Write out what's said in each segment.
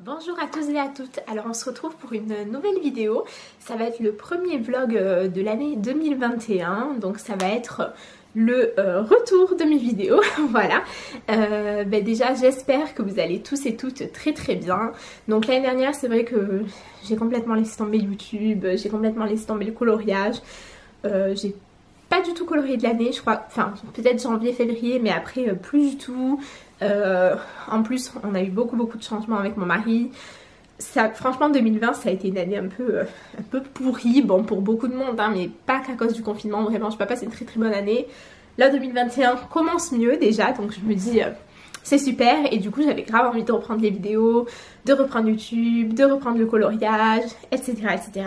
Bonjour à tous et à toutes, alors on se retrouve pour une nouvelle vidéo, ça va être le premier vlog euh, de l'année 2021, donc ça va être le euh, retour de mes vidéos, voilà. Euh, ben déjà j'espère que vous allez tous et toutes très très bien, donc l'année dernière c'est vrai que j'ai complètement laissé tomber YouTube, j'ai complètement laissé tomber le coloriage, j'ai pas du tout colorié de l'année, je crois, enfin peut-être janvier, février, mais après plus du tout. Euh, en plus, on a eu beaucoup beaucoup de changements avec mon mari. Ça, franchement, 2020, ça a été une année un peu, euh, un peu pourrie, bon pour beaucoup de monde, hein, mais pas qu'à cause du confinement, vraiment, je peux pas passer une très très bonne année. Là, 2021 commence mieux déjà, donc je me dis, euh, c'est super, et du coup, j'avais grave envie de reprendre les vidéos, de reprendre YouTube, de reprendre le coloriage, etc. etc.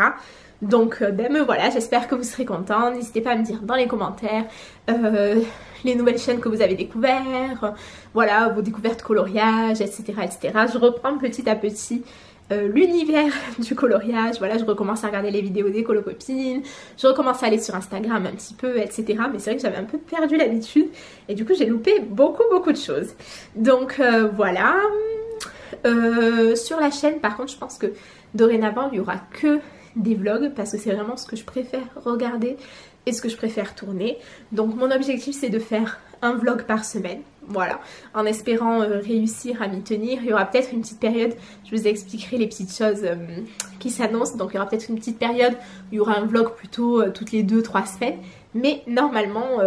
Donc euh, ben voilà, j'espère que vous serez contents. N'hésitez pas à me dire dans les commentaires euh, les nouvelles chaînes que vous avez découvertes, voilà, vos découvertes coloriage, etc. etc. Je reprends petit à petit euh, l'univers du coloriage, voilà, je recommence à regarder les vidéos des colocopines, je recommence à aller sur Instagram un petit peu, etc. Mais c'est vrai que j'avais un peu perdu l'habitude et du coup j'ai loupé beaucoup beaucoup de choses. Donc voilà. sur la chaîne par contre je pense que dorénavant il n'y aura que des vlogs parce que c'est vraiment ce que je préfère regarder et ce que je préfère tourner. Donc mon objectif c'est de faire un vlog par semaine, voilà, en espérant euh, réussir à m'y tenir. Il y aura peut-être une petite période, je vous expliquerai les petites choses euh, qui s'annoncent, donc il y aura peut-être une petite période où il y aura un vlog plutôt euh, toutes les 2-3 semaines, mais normalement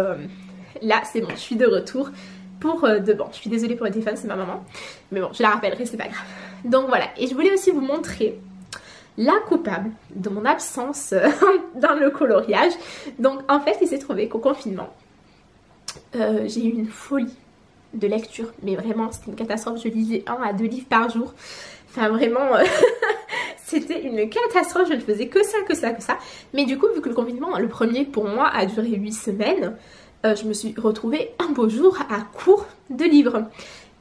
là c'est bon, je suis de retour pour de bon. Je suis désolée pour le téléphone, c'est ma maman, mais bon, je la rappellerai, c'est pas grave. Donc voilà, et je voulais aussi vous montrer la coupable de mon absence euh, dans le coloriage. Donc en fait il s'est trouvé qu'au confinement euh, j'ai eu une folie de lecture. Mais vraiment c'était une catastrophe. Je lisais un à deux livres par jour. Enfin vraiment euh, c'était une catastrophe. Je ne faisais que ça que ça que ça. Mais du coup vu que le confinement le premier pour moi a duré 8 semaines je me suis retrouvée un beau jour à court de livres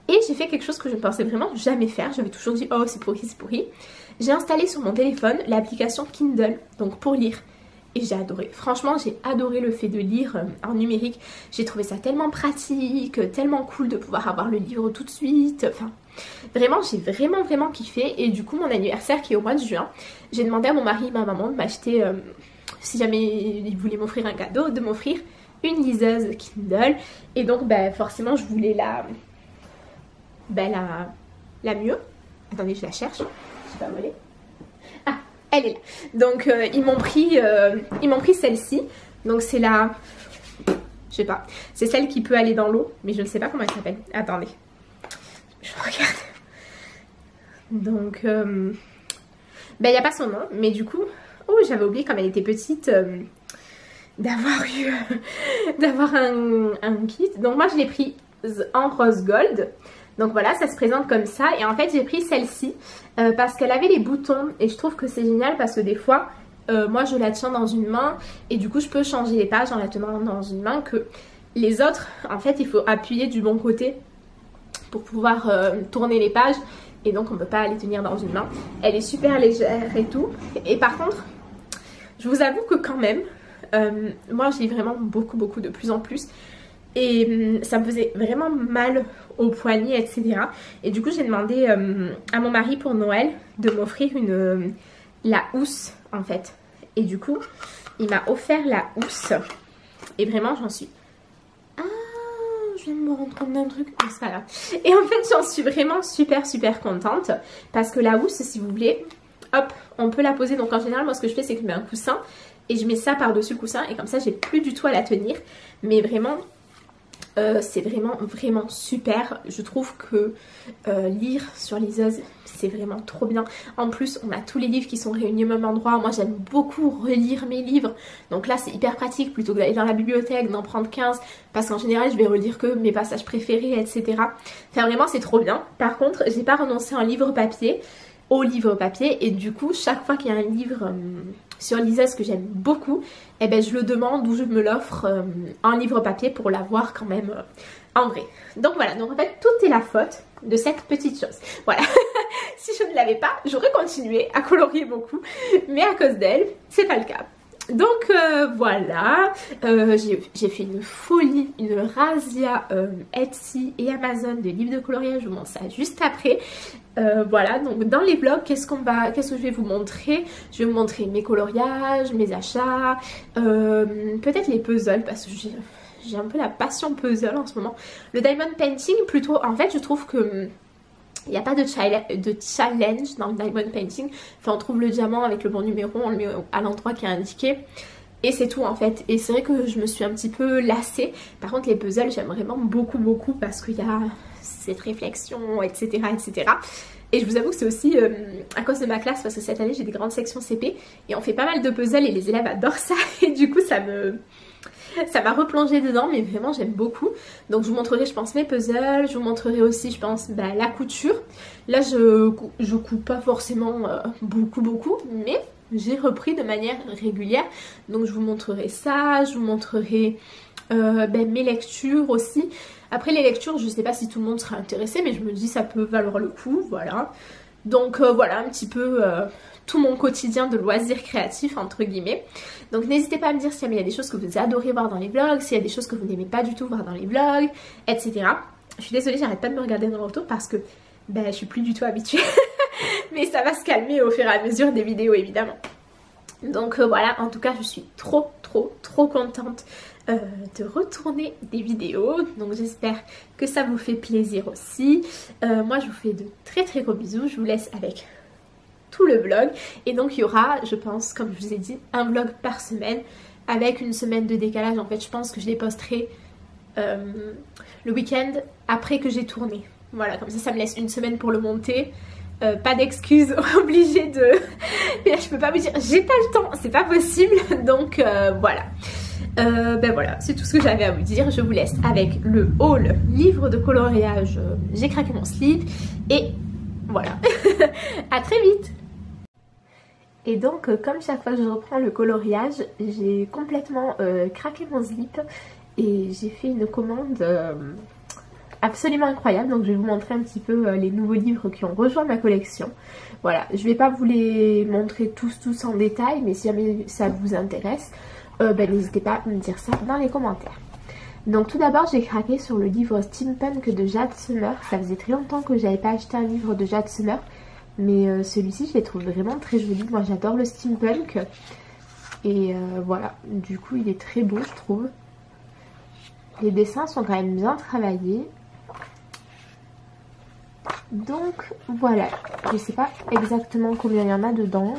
et j'ai fait quelque chose que je ne pensais vraiment jamais faire j'avais toujours dit oh c'est pourri c'est pourri j'ai installé sur mon téléphone l'application Kindle, donc pour lire. Et j'ai adoré. Franchement, j'ai adoré le fait de lire euh, en numérique. J'ai trouvé ça tellement pratique, tellement cool de pouvoir avoir le livre tout de suite. Enfin, vraiment, j'ai vraiment, vraiment kiffé. Et du coup, mon anniversaire qui est au mois de juin, j'ai demandé à mon mari et ma maman de m'acheter, euh, si jamais ils voulaient m'offrir un cadeau, de m'offrir une liseuse Kindle. Et donc, ben, forcément, je voulais la, ben, la, la mieux. Attendez, je la cherche. Ah, elle est là. Donc euh, ils m'ont pris, euh, ils m'ont pris celle-ci. Donc c'est la, je sais pas, c'est celle qui peut aller dans l'eau, mais je ne sais pas comment elle s'appelle. Attendez, je regarde. Donc, euh, ben il n'y a pas son nom, mais du coup, oh j'avais oublié comme elle était petite d'avoir eu, d'avoir un, un kit. Donc moi je l'ai pris en rose gold. Donc voilà, ça se présente comme ça. Et en fait, j'ai pris celle-ci euh, parce qu'elle avait les boutons. Et je trouve que c'est génial parce que des fois, euh, moi je la tiens dans une main. Et du coup, je peux changer les pages en la tenant dans une main. Que les autres, en fait, il faut appuyer du bon côté pour pouvoir euh, tourner les pages. Et donc, on ne peut pas les tenir dans une main. Elle est super légère et tout. Et par contre, je vous avoue que quand même, moi j'ai vraiment beaucoup, beaucoup de plus en plus. Et hum, ça me faisait vraiment mal au poignet, etc. Et du coup, j'ai demandé euh, à mon mari pour Noël de m'offrir une euh, la housse, en fait. Et du coup, il m'a offert la housse. Et vraiment, j'en suis... Ah, je viens de me rendre compte d'un truc. c'est pas grave. Et en fait, j'en suis vraiment super, super contente. Parce que la housse, si vous voulez, hop, on peut la poser. Donc en général, moi, ce que je fais, c'est que je mets un coussin. Et je mets ça par-dessus le coussin. Et comme ça, j'ai plus du tout à la tenir. Mais vraiment, euh, c'est vraiment vraiment super. Je trouve que euh, lire sur liseuse c'est vraiment trop bien. En plus on a tous les livres qui sont réunis au même endroit. Moi j'aime beaucoup relire mes livres. Donc là c'est hyper pratique plutôt que d'aller dans la bibliothèque, d'en prendre 15. Parce qu'en général je vais relire que mes passages préférés etc. Enfin vraiment c'est trop bien. Par contre j'ai pas renoncé en livre papier au livre papier et du coup chaque fois qu'il y a un livre euh, sur liseuse que j'aime beaucoup, eh ben je le demande ou je me l'offre euh, en livre papier pour l'avoir quand même euh, en vrai. Donc voilà, donc en fait tout est la faute de cette petite chose. Voilà, si je ne l'avais pas, j'aurais continué à colorier beaucoup, mais à cause d'elle, c'est pas le cas. Donc euh, voilà, euh, j'ai fait une folie, une razzia Etsy et Amazon de livres de coloriage, je vous montre ça juste après. voilà, donc dans les vlogs, qu'est-ce qu'on va, qu'est-ce que je vais vous montrer? Je vais vous montrer mes coloriages, mes achats, peut-être les puzzles parce que j'ai un peu la passion puzzle en ce moment. Le diamond painting, plutôt, en fait, je trouve que il n'y a pas de, challenge dans le diamond painting. Enfin, on trouve le diamant avec le bon numéro, on le met à l'endroit qui est indiqué. Et c'est tout en fait. Et c'est vrai que je me suis un petit peu lassée. Par contre, les puzzles, j'aime vraiment beaucoup, beaucoup parce qu'il y a cette réflexion, etc. etc. Et je vous avoue que c'est aussi euh, à cause de ma classe parce que cette année j'ai des grandes sections CP et on fait pas mal de puzzles et les élèves adorent ça et du coup ça me, ça m'a replongé dedans mais vraiment j'aime beaucoup. Donc je vous montrerai je pense mes puzzles. Je vous montrerai aussi je pense bah, la couture. Là je, je coupe pas forcément euh, beaucoup beaucoup mais j'ai repris de manière régulière. Donc je vous montrerai ça. Je vous montrerai euh, ben, mes lectures aussi. Après les lectures je sais pas si tout le monde sera intéressé mais je me dis ça peut valoir le coup. Voilà donc euh, voilà un petit peu tout mon quotidien de loisirs créatifs entre guillemets. Donc n'hésitez pas à me dire s'il y a des choses que vous adorez voir dans les vlogs, s'il y a des choses que vous n'aimez pas du tout voir dans les vlogs, etc. Je suis désolée, j'arrête pas de me regarder dans le retour parce que ben, je suis plus du tout habituée. Mais ça va se calmer au fur et à mesure des vidéos évidemment. Donc euh, voilà, en tout cas je suis trop trop trop contente euh, de retourner des vidéos. Donc j'espère que ça vous fait plaisir aussi. Euh, moi je vous fais de très très gros bisous. Je vous laisse avec tout le vlog. Et donc il y aura, je pense, comme je vous ai dit, un vlog par semaine avec une semaine de décalage. En fait, je pense que je les posterai euh, le week-end après que j'ai tourné. Voilà, comme ça, ça me laisse une semaine pour le monter. Pas d'excuses obligée de... Mais là, je peux pas vous dire, j'ai pas le temps, c'est pas possible. Donc voilà. Ben voilà, c'est tout ce que j'avais à vous dire. Je vous laisse avec le haul livre de coloriage. J'ai craqué mon slip. Et voilà. à très vite et donc euh, comme chaque fois que je reprends le coloriage, j'ai complètement euh, craqué mon slip et j'ai fait une commande euh, absolument incroyable. Donc je vais vous montrer un petit peu les nouveaux livres qui ont rejoint ma collection. Voilà, je vais pas vous les montrer tous tous en détail, mais si jamais ça vous intéresse, ben, n'hésitez pas à me dire ça dans les commentaires. Donc tout d'abord j'ai craqué sur le livre Steampunk de Jade Summer. Ça faisait très longtemps que j'avais pas acheté un livre de Jade Summer. Mais euh, celui-ci, je les trouve vraiment très joli. Moi, j'adore le steampunk. Et euh, voilà, du coup, il est très beau, je trouve. Les dessins sont quand même bien travaillés. Donc, voilà. Je sais pas exactement combien il y en a dedans.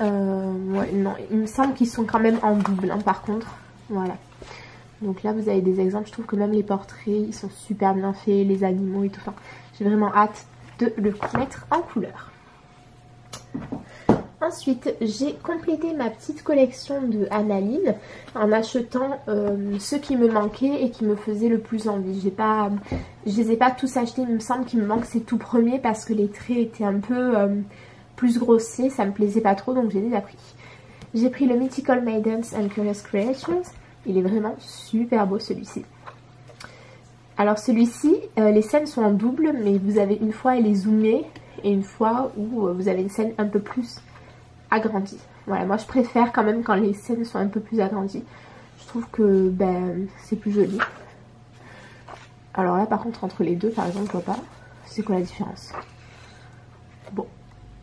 Euh, il me semble qu'ils sont quand même en double, hein, par contre. Voilà. Donc là, vous avez des exemples. Je trouve que même les portraits, ils sont super bien faits. Les animaux et tout. J'ai vraiment hâte de le mettre en couleur. Ensuite, j'ai complété ma petite collection de Analine en achetant euh, ceux qui me manquaient et qui me faisaient le plus envie. J'ai pas, je les ai pas tous achetés, il me semble qu'il me manque ces tout premiers parce que les traits étaient un peu euh, plus grossiers, ça me plaisait pas trop donc j'ai déjà pris. J'ai pris le Mythical Maidens and Curious Creations, il est vraiment super beau celui-ci. Alors celui-ci, euh, les scènes sont en double, mais vous avez une fois elle est zoomée et une fois où euh, vous avez une scène un peu plus agrandie. Voilà, moi je préfère quand même quand les scènes sont un peu plus agrandies. Je trouve que ben, c'est plus joli. Alors là par contre entre les deux par exemple, je pas. C'est quoi la différence?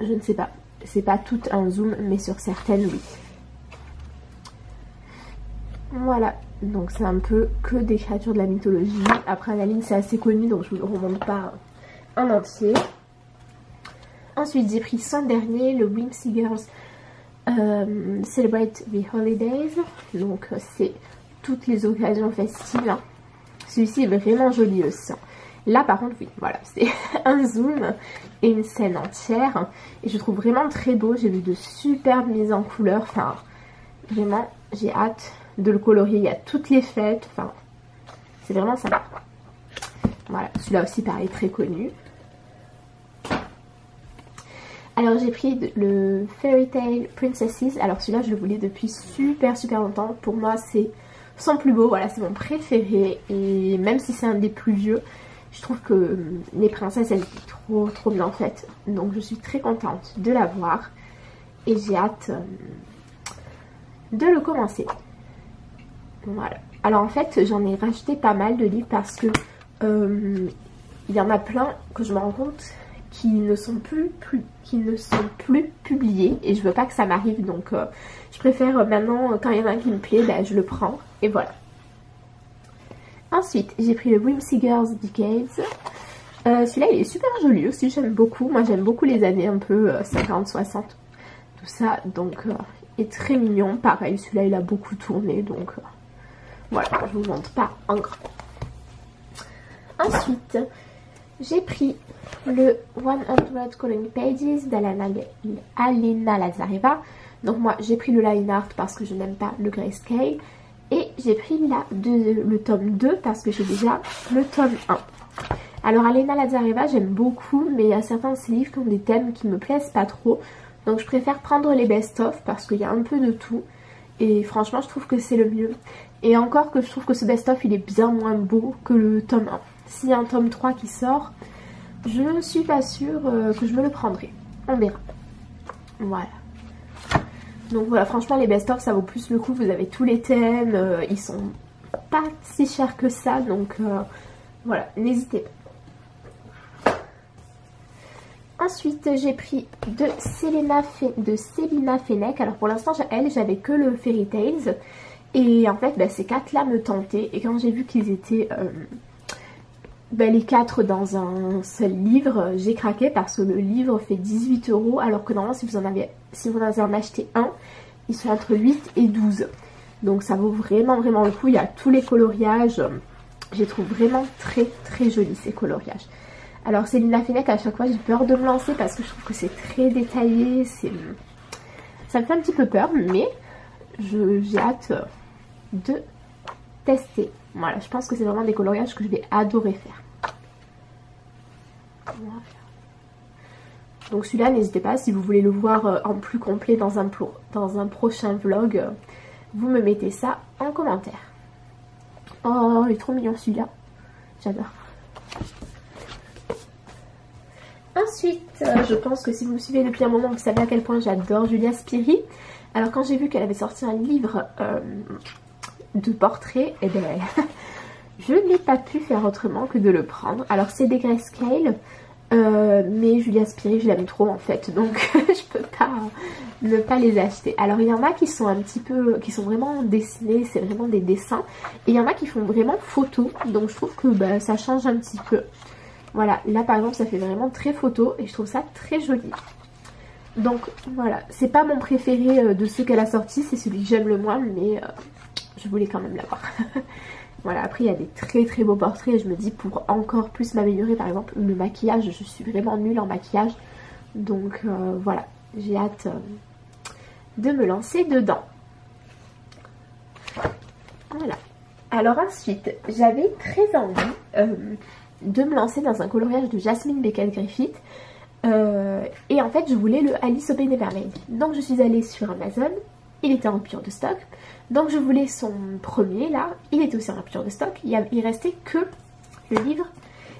Je ne sais pas. C'est pas tout un zoom, mais sur certaines oui. Voilà, donc c'est un peu que des créatures de la mythologie. Après la ligne c'est assez connu donc je ne vous remonte pas en entier. Ensuite j'ai pris son dernier, le Whimsy Girls euh, Celebrate the Holidays. Donc c'est toutes les occasions festives. Hein. Celui-ci est vraiment joli aussi. Là par contre oui voilà c'est un zoom une scène entière. Et je trouve vraiment très beau. J'ai vu de superbes mises en couleur. Enfin vraiment j'ai hâte de le colorier. Il y a toutes les fêtes. Enfin, c'est vraiment sympa. Voilà, celui-là aussi pareil, très connu. Alors j'ai pris le Fairy Tale Princesses. Alors celui-là je le voulais depuis super super longtemps. Pour moi c'est son plus beau, voilà c'est mon préféré. Et même si c'est un des plus vieux, je trouve que les princesses elles sont trop trop bien faites. Donc je suis très contente de l'avoir. et j'ai hâte euh, de le commencer. Voilà. Alors en fait j'en ai racheté pas mal de livres parce que euh, il y en a plein que je me rends compte qui ne sont plus, qui ne sont plus publiés et je veux pas que ça m'arrive donc euh, je préfère maintenant quand il y en a un qui me plaît ben, je le prends et voilà. Ensuite j'ai pris le Whimsy Decades. Euh, celui-là il est super joli aussi, j'aime beaucoup. Moi j'aime beaucoup les années un peu 50-60, tout ça. Donc il est très mignon. Pareil, celui-là il a beaucoup tourné donc voilà, je vous montre pas en grand. Ensuite, j'ai pris le 100 Calling Pages d'Alena Lazareva. Donc moi, j'ai pris le line art parce que je n'aime pas le grayscale. Et j'ai pris la le tome 2 parce que j'ai déjà le tome 1. Alors Alena Lazareva, j'aime beaucoup, mais il y a certains de ses livres qui ont des thèmes qui me plaisent pas trop. Donc je préfère prendre les best-of parce qu'il y a un peu de tout. Et franchement, je trouve que c'est le mieux. Et encore que je trouve que ce best-of, il est bien moins beau que le tome 1. S'il y a un tome 3 qui sort, je ne suis pas sûre euh, que je me le prendrai. On verra. Voilà. Donc voilà, franchement, les best-of, ça vaut plus le coup. Vous avez tous les thèmes. Euh, ils sont pas si chers que ça. Donc euh, voilà, n'hésitez pas. Ensuite, j'ai pris de Selena, Selina Fennec. Alors pour l'instant, elle, j'avais que le Fairy Tales. Et en fait, bah, ces quatre-là me tentaient. Et quand j'ai vu qu'ils étaient euh, bah, les quatre dans un seul livre, j'ai craqué parce que le livre fait 18 euros. Alors que normalement, si vous en avez, si vous en achetez un, ils sont entre 8 et 12. Donc ça vaut vraiment, vraiment le coup. Il y a tous les coloriages. Je les trouve vraiment très, très jolis ces coloriages. Alors Lina Fennec, à chaque fois j'ai peur de me lancer parce que je trouve que c'est très détaillé. Ça me fait un petit peu peur, mais j'ai hâte de tester. Voilà, je pense que c'est vraiment des coloriages que je vais adorer faire. Donc celui-là, n'hésitez pas, si vous voulez le voir euh, en plus complet dans un, prochain vlog, euh, vous me mettez ça en commentaire. Oh, il est trop mignon celui-là. J'adore. Ensuite, euh, je pense que si vous me suivez depuis un moment, vous savez à quel point j'adore Julia Spiri. Alors quand j'ai vu qu'elle avait sorti un livre de portrait, et eh ben, je n'ai pas pu faire autrement que de le prendre. Alors c'est des grayscale, euh, mais Julia Spiri je l'aime trop en fait, donc je peux pas ne pas les acheter. Alors il y en a qui sont un petit peu, qui sont vraiment dessinés, c'est vraiment des dessins, et il y en a qui font vraiment photo, donc je trouve que bah, ça change un petit peu. Voilà, là par exemple ça fait vraiment très photo et je trouve ça très joli. Donc voilà, c'est pas mon préféré euh, de ceux qu'elle a sortis, c'est celui que j'aime le moins, mais euh, je voulais quand même l'avoir. voilà, après il y a des très très beaux portraits et je me dis pour encore plus m'améliorer, par exemple le maquillage, je suis vraiment nulle en maquillage. Donc euh, voilà, j'ai hâte euh, de me lancer dedans. Voilà. Alors ensuite, j'avais très envie euh, de me lancer dans un coloriage de Jasmine Beckett Griffith. et en fait, je voulais le Alice au Pays des Mermaids. Donc je suis allée sur Amazon, il était en rupture de stock. Donc je voulais son premier là, il était aussi en rupture de stock. Il, il restait que le livre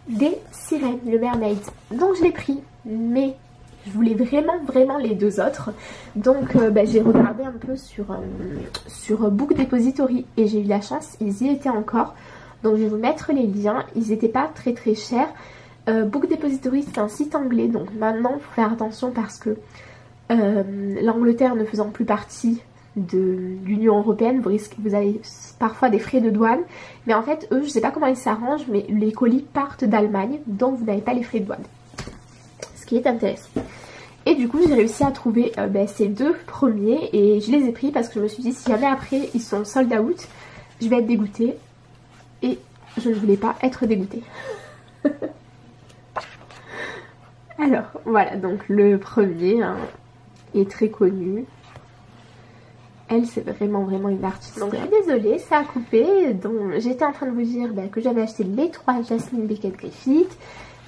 des sirènes, le mermaid. Donc je l'ai pris, mais je voulais vraiment vraiment les deux autres. Donc euh, bah, j'ai regardé un peu sur, euh, sur Book Depository et j'ai eu la chance, ils y étaient encore. Donc je vais vous mettre les liens, ils n'étaient pas très très chers. Euh, Book Depository c'est un site anglais, donc maintenant il faut faire attention parce que l'Angleterre ne faisant plus partie de l'Union Européenne, vous, vous avez parfois des frais de douane. Mais en fait, eux, je ne sais pas comment ils s'arrangent, mais les colis partent d'Allemagne, donc vous n'avez pas les frais de douane. Ce qui est intéressant. Et du coup, j'ai réussi à trouver euh, ben, ces deux premiers et je les ai pris parce que je me suis dit, si jamais après ils sont sold out, je vais être dégoûtée. Et je ne voulais pas être dégoûtée. Alors, voilà, donc le premier hein, est très connu elle c'est vraiment vraiment une artiste. Donc désolée, ça a coupé. Donc j'étais en train de vous dire bah, que j'avais acheté les trois Jasmine Beckett Griffith.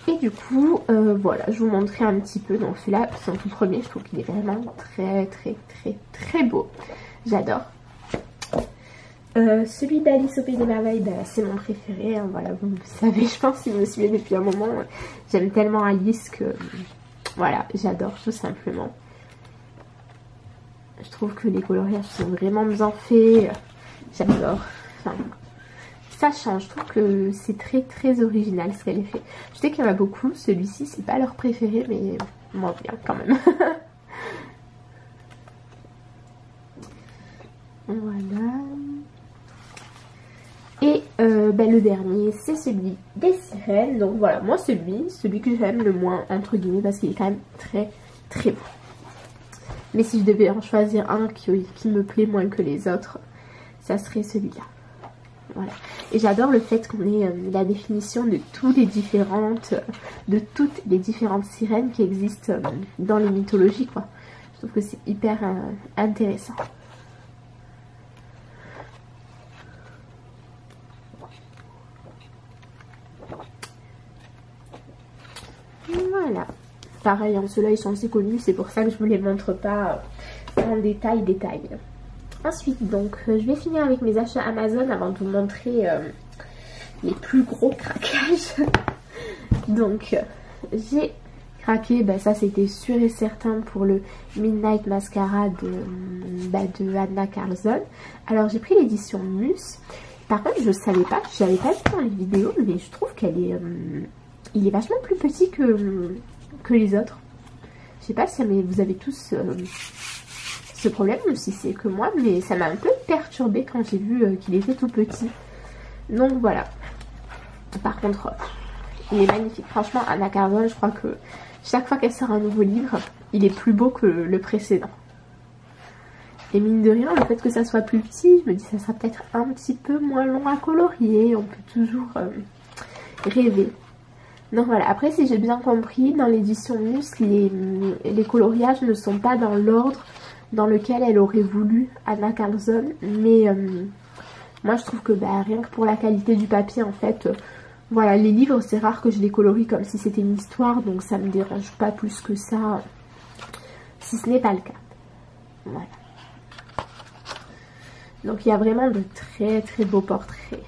Et du coup, euh, voilà, je vous montrer un petit peu. Donc celui-là, c'est tout premier, je trouve qu'il est vraiment très très très très beau. J'adore. Euh, celui d'Alice au Pays des Merveilles, bah, c'est mon préféré. Hein, voilà, vous le savez, je pense, si vous me suivez depuis un moment. J'aime tellement Alice que, voilà, j'adore tout simplement. Je trouve que les coloriages sont vraiment bien faits. J'adore. Enfin, ça change. Je trouve que c'est très très original ce qu'elle a fait. Je sais qu'il y en a beaucoup. Celui-ci, c'est pas leur préféré, mais moi bien quand même. voilà. Et euh, ben, le dernier, c'est celui des sirènes. Donc voilà, moi c'est lui, celui que j'aime le moins, entre guillemets, parce qu'il est quand même très très beau. Mais si je devais en choisir un qui, me plaît moins que les autres, ça serait celui-là. Voilà. Et j'adore le fait qu'on ait euh, la définition de toutes les différentes, de toutes les différentes sirènes qui existent euh, dans les mythologies. Je trouve que c'est hyper intéressant. Voilà. Pareil, en ceux-là, ils sont assez connus. C'est pour ça que je ne vous les montre pas en détail, détail. Ensuite, donc, euh, je vais finir avec mes achats Amazon avant de vous montrer euh, les plus gros craquages. donc, euh, j'ai craqué, bah, ça c'était sûr et certain pour le Midnight Mascara de, bah, de Anna Carlson. Alors, j'ai pris l'édition Mus. Par contre, je savais pas, je n'avais pas vu dans les vidéos, mais je trouve qu'elle est il est vachement plus petit que, que les autres. Je sais pas si vous avez tous euh, ce problème ou si c'est que moi, mais ça m'a un peu perturbé quand j'ai vu euh, qu'il était tout petit. Donc voilà. Par contre, il est magnifique. Franchement, Anna Cardone, je crois que chaque fois qu'elle sort un nouveau livre, il est plus beau que le précédent. Et mine de rien, le fait que ça soit plus petit, je me dis que ça sera peut-être un petit peu moins long à colorier. On peut toujours euh, rêver. Donc voilà, après si j'ai bien compris, dans l'édition Mus, les, coloriages ne sont pas dans l'ordre dans lequel elle aurait voulu Anna Carlson. Mais euh, moi je trouve que bah, rien que pour la qualité du papier en fait, euh, voilà, les livres c'est rare que je les colorie comme si c'était une histoire, donc ça me dérange pas plus que ça, si ce n'est pas le cas. Voilà. Donc il y a vraiment de très très beaux portraits.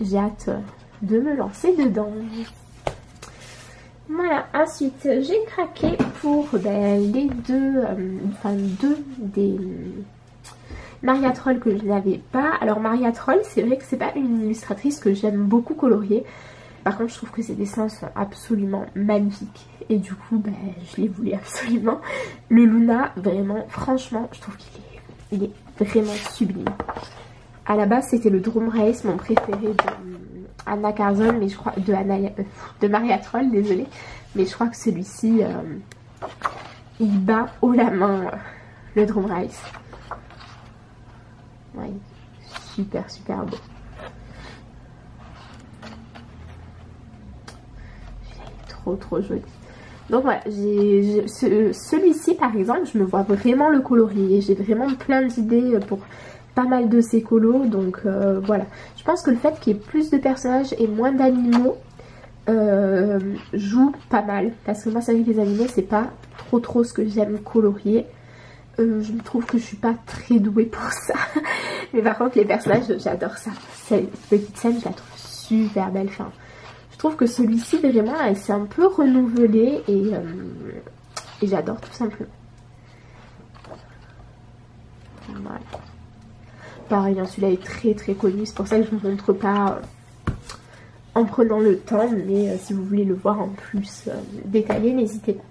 J'ai hâte euh, de me lancer dedans. Voilà, ensuite j'ai craqué pour ben, les deux, euh, enfin deux des Maria Troll que je n'avais pas. Alors Maria Troll, c'est vrai que c'est pas une illustratrice que j'aime beaucoup colorier. Par contre, je trouve que ses dessins sont absolument magnifiques. Et du coup, ben, je les voulais absolument. Le Luna, vraiment, franchement, je trouve qu'il est, il est vraiment sublime. À la base, c'était le Drum Race, mon préféré de Anna Carson, mais je crois euh, de Maria Troll, désolée. Mais je crois que celui-ci, euh, il bat haut la main euh, le Drum Race. Ouais, super super beau. trop trop joli. Donc voilà, celui-ci par exemple, je me vois vraiment le colorier. J'ai vraiment plein d'idées pour pas mal de ces colos, donc euh, voilà. Je pense que le fait qu'il y ait plus de personnages et moins d'animaux euh, joue pas mal. Parce que moi, ça que les animaux, c'est pas trop trop ce que j'aime colorier. Euh, je trouve que je suis pas très douée pour ça. Mais par contre, les personnages, j'adore ça. Cette petite scène, je la trouve super belle. Enfin, je trouve que celui-ci, vraiment, il s'est un peu renouvelé et, j'adore tout simplement. Pareil, hein, celui-là est très très connu, c'est pour ça que je ne vous montre pas euh, en prenant le temps, mais euh, si vous voulez le voir en plus euh, détaillé, n'hésitez pas.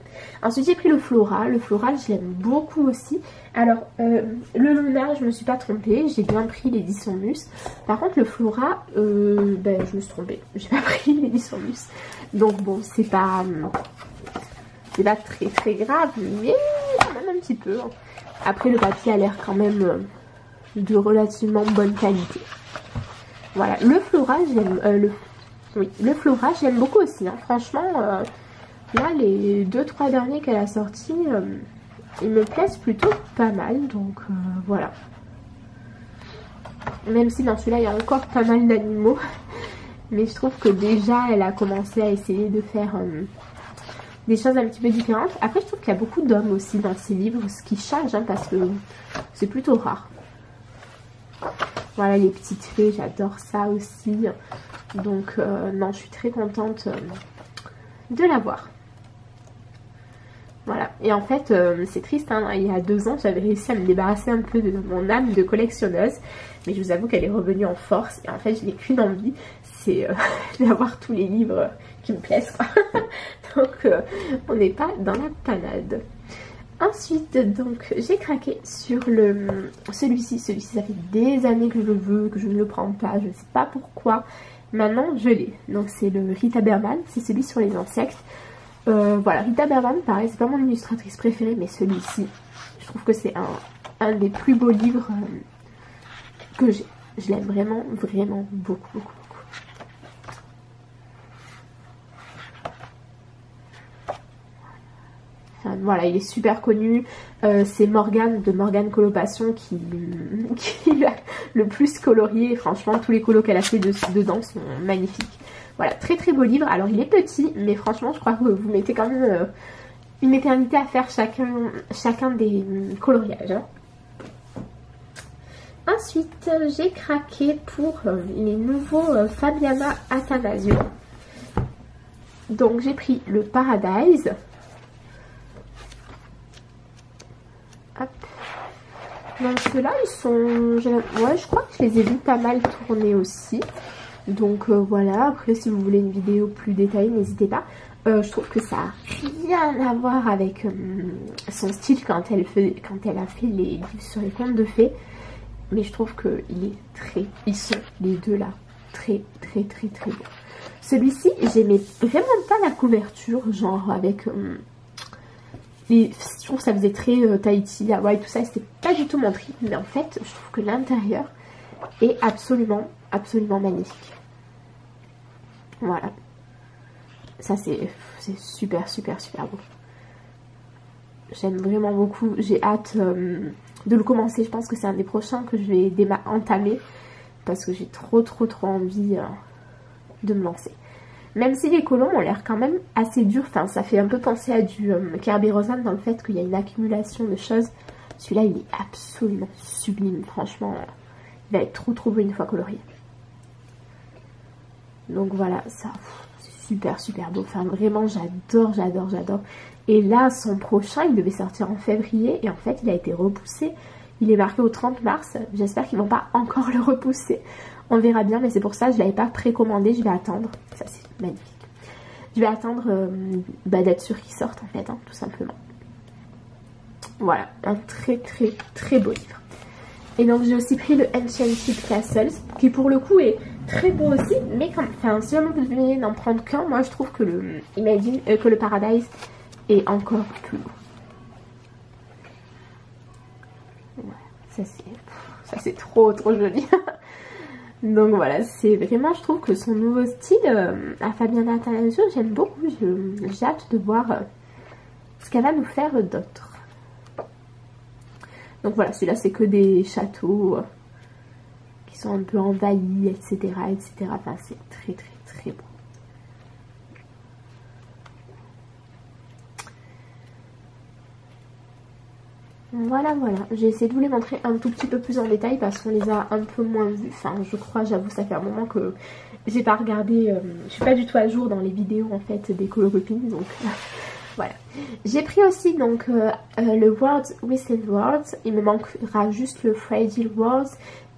Ensuite j'ai pris le Flora, le Floral je l'aime beaucoup aussi. Alors le Luna je me suis pas trompée, j'ai bien pris l'édition Mus. Par contre le Flora, ben, je me suis trompée, j'ai pas pris l'édition Mus. Donc bon c'est pas, c'est pas très très grave, mais quand même un petit peu. Hein. Après le papier a l'air quand même de relativement bonne qualité. Voilà, le Flora, j'aime euh, oui, le Flora, j'aime beaucoup aussi. Hein. Franchement, euh, là, les 2-3 derniers qu'elle a sortis, euh, ils me plaisent plutôt pas mal. Donc, voilà. Même si dans celui-là, il y a encore pas mal d'animaux. Mais je trouve que déjà, elle a commencé à essayer de faire des choses un petit peu différentes. Après, je trouve qu'il y a beaucoup d'hommes aussi dans ces livres, ce qui change, hein, parce que c'est plutôt rare. Voilà les petites fées, j'adore ça aussi. Donc euh, non, je suis très contente euh, de l'avoir. Voilà, et en fait euh, c'est triste, hein. il y a deux ans j'avais réussi à me débarrasser un peu de mon âme de collectionneuse, mais je vous avoue qu'elle est revenue en force, et en fait je n'ai qu'une envie, c'est d'avoir tous les livres qui me plaisent donc on n'est pas dans la panade. Ensuite, donc, j'ai craqué sur le celui-ci. Celui-ci, ça fait des années que je le veux, que je ne le prends pas. Je ne sais pas pourquoi. Maintenant, je l'ai. Donc, c'est le Rita Berman. C'est celui sur les insectes. Euh, voilà, Rita Berman, pareil, c'est pas mon illustratrice préférée, mais celui-ci, je trouve que c'est un, des plus beaux livres euh, que j'ai. Je l'aime vraiment, vraiment beaucoup, beaucoup. Voilà, il est super connu. Euh, c'est Morgane de Morgane Colopation qui, l'a le plus colorié. Franchement, tous les colos qu'elle a fait dedans sont magnifiques. Voilà, très très beau livre. Alors il est petit, mais franchement, je crois que vous mettez quand même euh, une éternité à faire chacun, chacun des coloriages. Hein. Ensuite, j'ai craqué pour euh, les nouveaux Fabiana Athanasio. Donc j'ai pris le Paradise. Donc ceux-là, ils sont... Ouais, je crois que je les ai vus pas mal tourner aussi. Donc euh, voilà, après si vous voulez une vidéo plus détaillée, n'hésitez pas. Euh, je trouve que ça n'a rien à voir avec euh, son style quand elle, a fait les sur les contes de fées. Mais je trouve qu'il est très... Ils sont les deux là très très très très beaux. Celui-ci, j'aimais vraiment pas la couverture, genre avec je trouve que ça faisait très euh, Tahiti, Hawaii, tout ça. C'était pas du tout mon trip. Mais en fait, je trouve que l'intérieur est absolument, absolument magnifique. Voilà. Ça, c'est super, super, super beau. J'aime vraiment beaucoup. J'ai hâte euh, de le commencer. Je pense que c'est un des prochains que je vais entamer. Parce que j'ai trop, trop, trop envie euh, de me lancer. Même si les colons ont l'air quand même assez durs, enfin ça fait un peu penser à du euh, dans le fait qu'il y a une accumulation de choses. Celui-là il est absolument sublime, franchement il va être trop trop beau une fois colorié. Donc voilà, ça c'est super super beau, enfin vraiment j'adore, j'adore, j'adore. Et là son prochain il devait sortir en février et en fait il a été repoussé. Il est marqué au 30 mars, j'espère qu'ils vont pas encore le repousser. On verra bien, mais c'est pour ça que je ne l'avais pas précommandé. Je vais attendre. Ça, c'est magnifique. Je vais attendre euh, bah, d'être sûr qu'il sorte, en fait, hein, tout simplement. Voilà, un très, très, très beau livre. Et donc, j'ai aussi pris le Enchanted Castles, qui pour le coup est très beau aussi. Mais quand, enfin, si on devait n'en prendre qu'un, moi, je trouve que le, euh, que le Paradise est encore plus beau. ça c'est trop trop joli Donc voilà, c'est vraiment, je trouve que son nouveau style euh, à Fabiana Athanasio, j'aime beaucoup. J'ai hâte de voir euh, ce qu'elle va nous faire d'autre. Donc voilà, celui-là, c'est que des châteaux euh, qui sont un peu envahis, etc. etc. Enfin, c'est très, très, très beau. Voilà, voilà. J'ai essayé de vous les montrer un tout petit peu plus en détail parce qu'on les a un peu moins vus. Enfin, je crois, j'avoue, ça fait un moment que j'ai pas regardé. Euh, je suis pas du tout à jour dans les vidéos en fait des colocopines. Donc voilà. J'ai pris aussi donc euh, euh, le Words Within Words. Il me manquera juste le Fragile Words.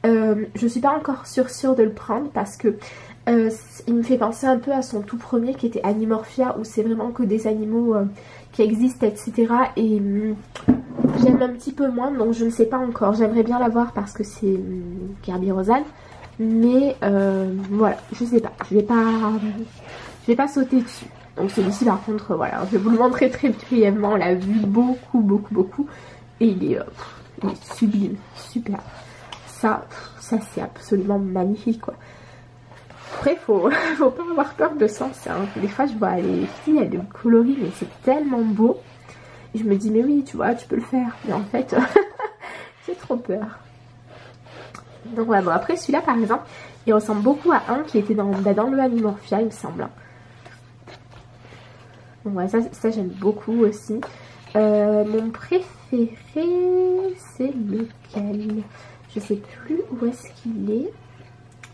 je suis pas encore sûre, sûre de le prendre parce que il me fait penser un peu à son tout premier qui était Animorphia où c'est vraiment que des animaux qui existent etc. Et hum, J'aime un petit peu moins, donc je ne sais pas encore. J'aimerais bien l'avoir parce que c'est Kirby Rosanne. Mais euh, voilà, je sais pas. Je vais pas, je vais pas sauter dessus. Donc celui-ci par contre, voilà, je vais vous le montrer très brièvement. On l'a vu beaucoup, beaucoup, beaucoup. Et il est, euh, sublime, super. Ça, ça c'est absolument magnifique quoi. Après, faut, faut pas avoir peur de ça. Des fois, je vois les filles, elles le colorient, mais c'est tellement beau je me dis, mais oui, tu vois, tu peux le faire. Mais en fait, j'ai trop peur. Donc voilà, bon, après celui-là, par exemple, il ressemble beaucoup à un qui était dans, bah, dans le Animorphia, il me semble. Donc voilà, ça, ça j'aime beaucoup aussi. Euh, mon préféré, c'est lequel? Je sais plus où est-ce qu'il est.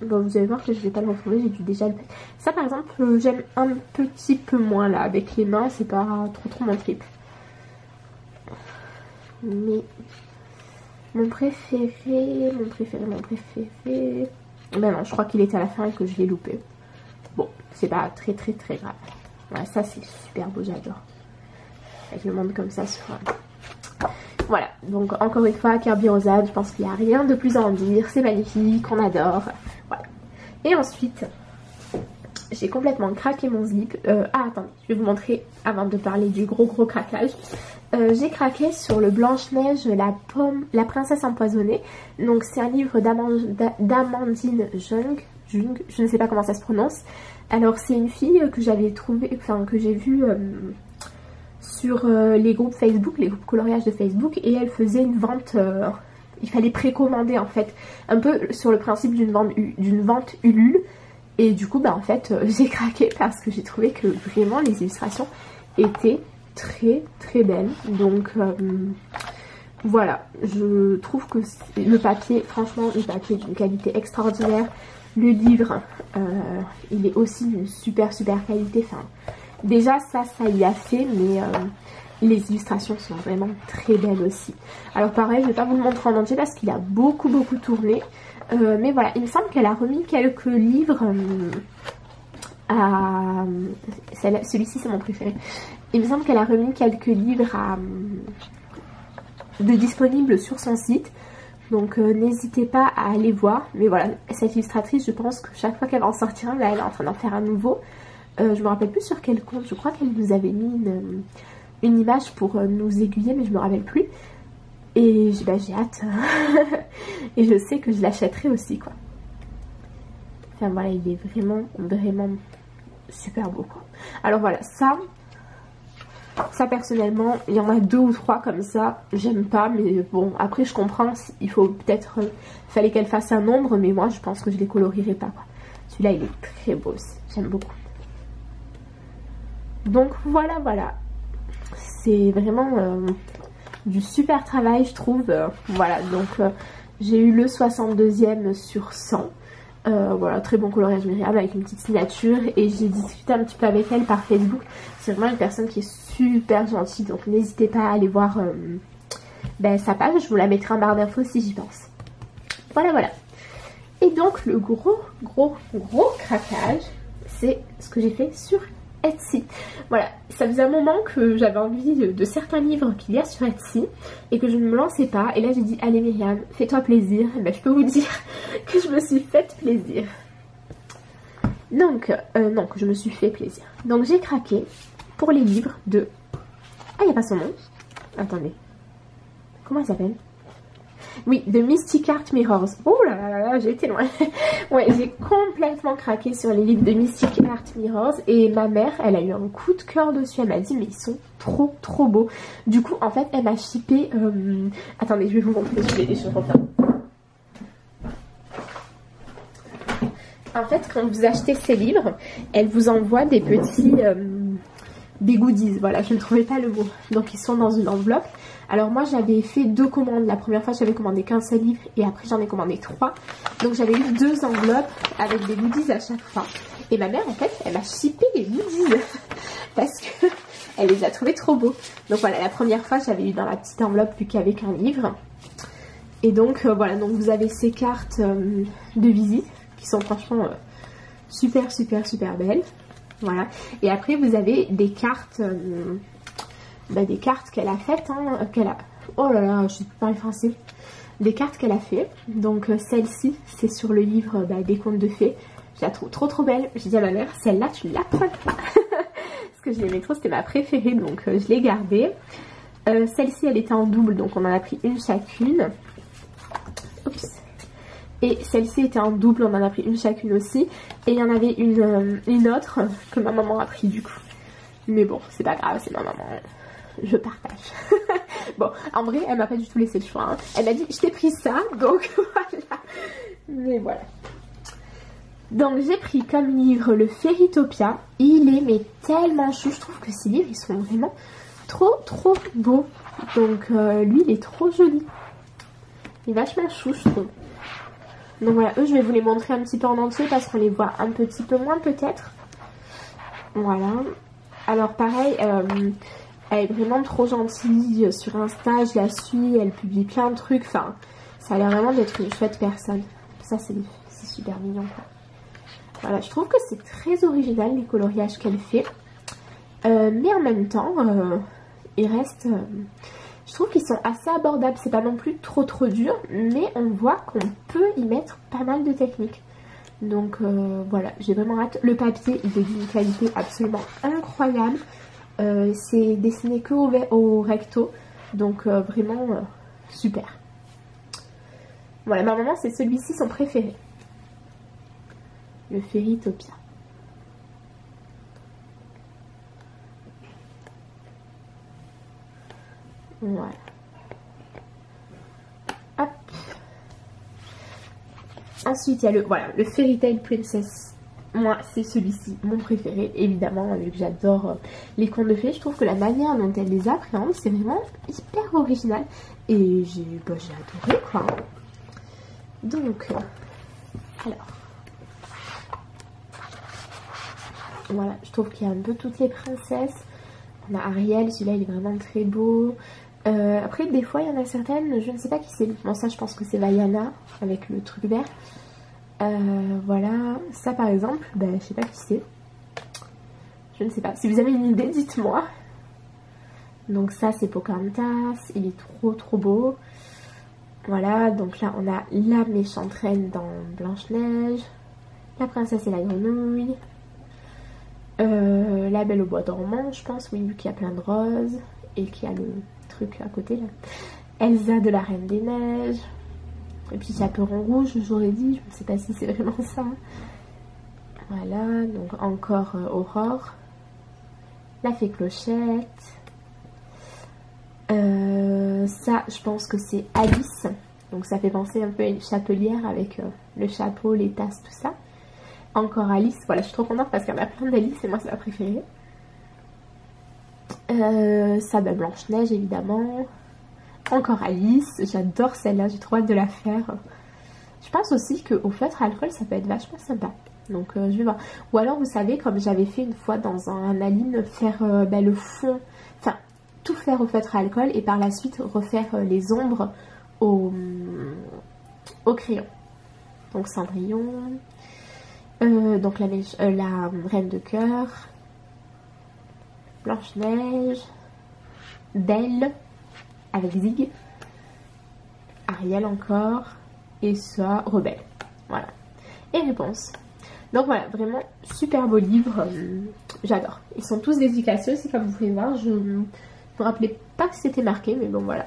Bon, vous allez voir que je vais pas le retrouver, j'ai dû déjà le mettre. Ça, par exemple, euh, j'aime un petit peu moins là. Avec les mains, c'est pas trop trop mon trip. mais mon préféré, mon préféré, mon préféré... Ben non, je crois qu'il était à la fin et que je l'ai loupé. Bon, c'est pas très très très grave. Ouais, ça c'est super beau, j'adore. Avec le monde comme ça sur... Voilà, donc encore une fois, Kirby Rosade, je pense qu'il n'y a rien de plus à en dire. C'est magnifique, on adore. Voilà. Et ensuite, j'ai complètement craqué mon zip. Euh, ah, attendez, je vais vous montrer avant de parler du gros gros craquage. Euh, j'ai craqué sur le Blanche-Neige, la pomme, la princesse empoisonnée. Donc c'est un livre d'Amandine Jung, Jung, je ne sais pas comment ça se prononce. Alors c'est une fille que j'avais trouvé, enfin que j'ai vue euh, sur les groupes Facebook, les groupes coloriage de Facebook, et elle faisait une vente il fallait précommander en fait, un peu sur le principe d'une vente, vente Ulule. Et du coup, bah en fait, euh, j'ai craqué parce que j'ai trouvé que vraiment les illustrations étaient très très belles. Donc euh, voilà, je trouve que le papier, franchement, le papier d'une qualité extraordinaire. Le livre, euh, il est aussi d'une super super qualité. Enfin, déjà ça, ça y a fait, mais les illustrations sont vraiment très belles aussi. Alors pareil, je ne vais pas vous le montrer en entier parce qu'il a beaucoup beaucoup tourné. Euh, mais voilà, il me semble qu'elle a remis quelques livres euh, à... Celui-ci c'est mon préféré. Il me semble qu'elle a remis quelques livres à... de disponibles sur son site. Donc euh, n'hésitez pas à aller voir. Mais voilà, cette illustratrice, je pense que chaque fois qu'elle va en sortir là elle est en train d'en faire un nouveau. Je me rappelle plus sur quel compte, je crois qu'elle nous avait mis une, une image pour nous aiguiller, mais je me rappelle plus. Et bah, j'ai hâte. et je sais que je l'achèterai aussi, quoi. Enfin voilà, il est vraiment, vraiment super beau, quoi. Alors voilà, ça, ça personnellement, il y en a deux ou trois comme ça. J'aime pas, mais bon, après je comprends. Il faut peut-être, euh, fallait qu'elle fasse un nombre, mais moi je pense que je les colorierai pas, quoi. Celui-là, il est très beau aussi. J'aime beaucoup. Donc voilà, voilà. C'est vraiment... Euh, du super travail je trouve. Euh, voilà donc euh, j'ai eu le 62e sur 100. Euh, voilà, très bon coloriage Myriam avec une petite signature et j'ai discuté un petit peu avec elle par Facebook. C'est vraiment une personne qui est super gentille donc n'hésitez pas à aller voir ben, sa page. Je vous la mettrai en barre d'infos si j'y pense. Voilà, voilà. Et donc le gros, gros, gros craquage, c'est ce que j'ai fait sur Etsy. Voilà, ça faisait un moment que j'avais envie de, certains livres qu'il y a sur Etsy et que je ne me lançais pas. Et là j'ai dit, allez Myriam, fais-toi plaisir. ben, je peux vous dire que je me suis fait plaisir. Donc, euh, non, que je me suis fait plaisir. Donc j'ai craqué pour les livres de... Ah, il n'y a pas son nom. Attendez. Comment il s'appelle? Oui, de Mystic Art Mirrors. Oh là là là, j'ai été loin. ouais, j'ai complètement craqué sur les livres de Mystic Art Mirrors. Et ma mère, elle a eu un coup de cœur dessus. Elle m'a dit, mais ils sont trop trop beaux. Du coup, en fait, elle m'a shippé... Euh, attendez, je vais vous montrer. Je vais, je En fait, quand vous achetez ces livres, elle vous envoie des petits... Euh, des goodies, voilà, je ne trouvais pas le mot. Donc ils sont dans une enveloppe. Alors moi j'avais fait deux commandes. La première fois j'avais commandé qu'un seul livre et après j'en ai commandé trois. Donc j'avais eu deux enveloppes avec des goodies à chaque fois. Et ma mère en fait elle m'a shippé les goodies parce que elle les a trouvés trop beaux. Donc voilà la première fois j'avais eu dans la petite enveloppe plus qu'avec un livre. Et donc euh, voilà donc vous avez ces cartes euh, de visite qui sont franchement euh, super super super belles. Voilà. Et après vous avez des cartes bah, des cartes qu'elle a faites, hein, qu'elle a... Oh là là, je suis pas français. Des cartes qu'elle a fait. Donc euh, celle-ci, c'est sur le livre bah, des contes de fées. Je la trouve trop trop belle. J'ai dit à ma mère, celle-là tu la prends pas. Parce que je l'aimais trop, c'était ma préférée, donc euh, je l'ai gardée. Euh, celle-ci, elle était en double, donc on en a pris une chacune. Oups. Et celle-ci était en double, on en a pris une chacune aussi. Et il y en avait une, une autre que ma maman a pris du coup. Mais bon, c'est pas grave, c'est ma maman je partage. bon, en vrai, elle m'a pas du tout laissé le choix. Hein. Elle m'a dit, je t'ai pris ça, donc voilà. Mais voilà. Donc j'ai pris comme livre le Fairytopia. Il est mais tellement chou. Je trouve que ces livres, ils sont vraiment trop trop beaux. Donc euh, lui, il est trop joli. Il est vachement chou, je trouve. Donc voilà, eux, je vais vous les montrer un petit peu en entier parce qu'on les voit un petit peu moins peut-être. Voilà. Alors pareil, euh, Elle est vraiment trop gentille sur Insta, je la suis, elle publie plein de trucs. Enfin, ça a l'air vraiment d'être une chouette personne. Ça, c'est super mignon. Voilà, je trouve que c'est très original les coloriages qu'elle fait. Euh, mais en même temps, euh, il reste... Euh, je trouve qu'ils sont assez abordables. C'est pas non plus trop trop dur, mais on voit qu'on peut y mettre pas mal de techniques. Donc voilà, j'ai vraiment hâte. Le papier, il est d'une qualité absolument incroyable. C'est dessiné que au, recto. Donc vraiment super. Voilà, normalement c'est celui-ci son préféré le Ferritopia. Voilà. Hop. Ensuite, il y a le, voilà, le Fairy Tail Princess. Moi, c'est celui-ci, mon préféré, évidemment, vu que j'adore euh, les contes de fées. Je trouve que la manière dont elle les appréhende, c'est vraiment hyper original. Et j'ai bah, adoré, quoi. Donc, euh, alors, Voilà, je trouve qu'il y a un peu toutes les princesses. On a Ariel, celui-là il est vraiment très beau. Euh, après, des fois, il y en a certaines, je ne sais pas qui c'est. Bon, ça, je pense que c'est Vaiana, avec le truc vert. Voilà, ça par exemple, ben, je sais pas qui c'est. Je ne sais pas. Si vous avez une idée, dites-moi. Donc ça, c'est Pocahontas. Il est trop, trop beau. Voilà, donc là, on a la méchante reine dans Blanche-Neige. La princesse et la grenouille. Euh, la Belle au bois dormant, je pense, oui, vu qu'il y a plein de roses et qu'il y a le truc à côté là. Elsa de la Reine des Neiges. Et puis Chaperon Rouge, j'aurais dit, je ne sais pas si c'est vraiment ça. Voilà, donc encore euh, Aurore. La Fée Clochette. Euh, ça, je pense que c'est Alice. Donc ça fait penser un peu à une chapelière avec le chapeau, les tasses, tout ça. Encore Alice. Voilà, je suis trop contente parce qu'il y en a plein d'Alice et moi c'est ma préférée. Euh, ça, Blanche-Neige évidemment. Encore Alice. J'adore celle-là, j'ai trop hâte de la faire. Je pense aussi qu'au feutre alcool ça peut être vachement sympa. Donc euh, je vais voir. Ou alors vous savez comme j'avais fait une fois dans un Aline faire euh, bah, le fond, enfin tout faire au feutre alcool et par la suite refaire euh, les ombres au, au crayon. Donc Cendrillon, donc la, la Reine de Cœur, Blanche-Neige, Belle, avec Zig, Ariel encore, et ça, Rebelle. Voilà. Et réponse. Donc voilà, vraiment super beau livre, euh, j'adore. Ils sont tous dédicacés aussi comme vous pouvez voir, je ne me rappelais pas que c'était marqué, mais bon voilà.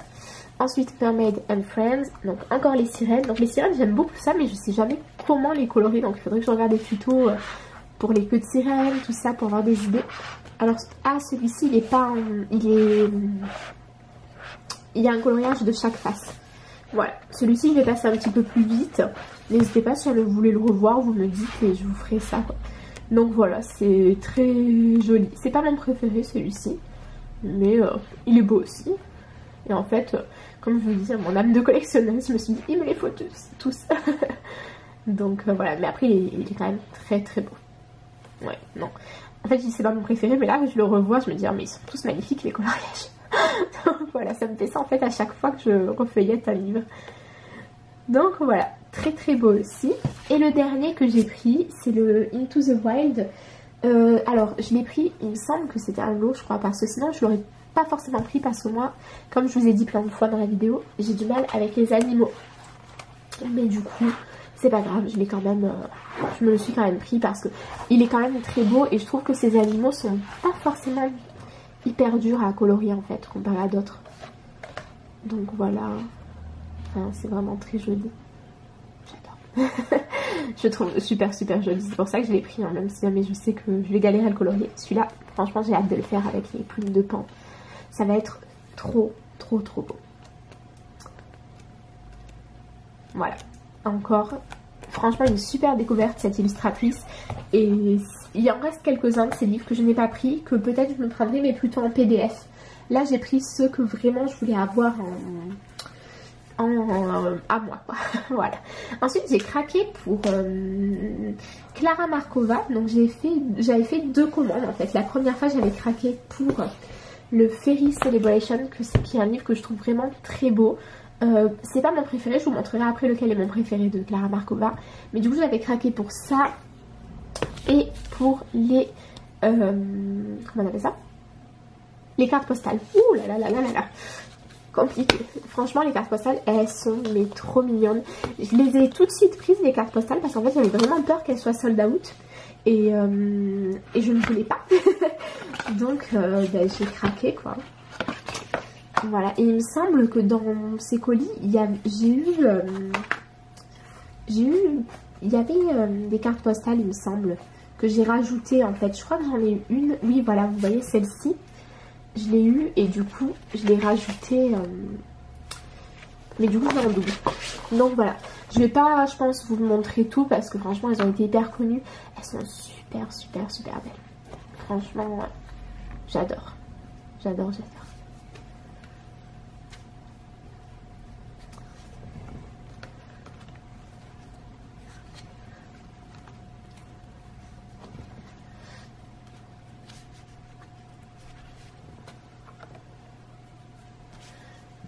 Ensuite, Mermaid and Friends. Donc, encore les sirènes. Donc, les sirènes, j'aime beaucoup ça, mais je sais jamais comment les colorer. Donc, il faudrait que je regarde des tutos euh, pour les queues de sirènes, tout ça, pour avoir des idées. Alors, ah, celui-ci, il est pas... Il est... Il y a un coloriage de chaque face. Voilà. Celui-ci, je vais passer un petit peu plus vite. N'hésitez pas si vous voulez le revoir, vous me dites et je vous ferai ça. Donc, voilà, c'est très joli. C'est pas mon préféré, celui-ci. Mais euh, il est beau aussi. Et en fait, comme je vous disais, mon âme de collectionneuse, je me suis dit, il me les faut tous. Donc euh, voilà, mais après, il est, quand même très très beau. Ouais, non. En fait, c'est pas mon préféré, mais là, je le revois, je me dis, ah, mais ils sont tous magnifiques, les coloriages. voilà, ça me fait ça en fait à chaque fois que je refeuillette un livre. Donc voilà, très très beau aussi. Et le dernier que j'ai pris, c'est le Into the Wild. Euh, alors, je l'ai pris, il me semble que c'était un lot, je crois, parce que sinon je l'aurais pas forcément pris parce que moi, comme je vous ai dit plein de fois dans la vidéo, j'ai du mal avec les animaux. Mais du coup, c'est pas grave, je l'ai quand même, euh, je me le suis quand même pris parce que il est quand même très beau et je trouve que ces animaux sont pas forcément hyper durs à colorier en fait, comparé à d'autres. Donc voilà, c'est vraiment très joli. J'adore. je trouve super super joli, c'est pour ça que je l'ai pris, hein, même si jamais je sais que je vais galérer à le colorier. Celui-là, franchement j'ai hâte de le faire avec les plumes de pan. Ça va être trop, trop, trop beau. Voilà. Encore, franchement, une super découverte, cette illustratrice. Et il en reste quelques-uns de ces livres que je n'ai pas pris, que peut-être je me prendrai, mais plutôt en PDF. Là, j'ai pris ceux que vraiment je voulais avoir en, en, à moi. voilà. Ensuite, j'ai craqué pour euh, Clara Markova. Donc, j'avais fait deux commandes en fait. La première fois, j'avais craqué pour le Fairy Celebration, qui est un livre que je trouve vraiment très beau. Euh, c'est pas mon préféré, je vous montrerai après lequel est mon préféré de Clara Markova. Mais du coup j'avais craqué pour ça et pour les... Euh, comment on appelle ça? Les cartes postales. Ouh là là là là là là compliqué. Franchement, les cartes postales, elles sont mais trop mignonnes. Je les ai tout de suite prises, les cartes postales, parce qu'en fait, j'avais vraiment peur qu'elles soient sold out. Et, euh, et je ne voulais pas. Donc, ben, j'ai craqué, quoi. Voilà, et il me semble que dans ces colis, j'ai eu... Euh, j'ai eu... Il y avait des cartes postales, il me semble, que j'ai rajoutées, en fait. Je crois que j'en ai eu une. Oui, voilà, vous voyez celle-ci. Je l'ai eu et du coup je l'ai rajouté euh, mais du coup c'est en double. Donc voilà. Je vais pas je pense vous montrer tout parce que franchement elles ont été hyper connues. Elles sont super super super belles. Franchement j'adore. J'adore j'adore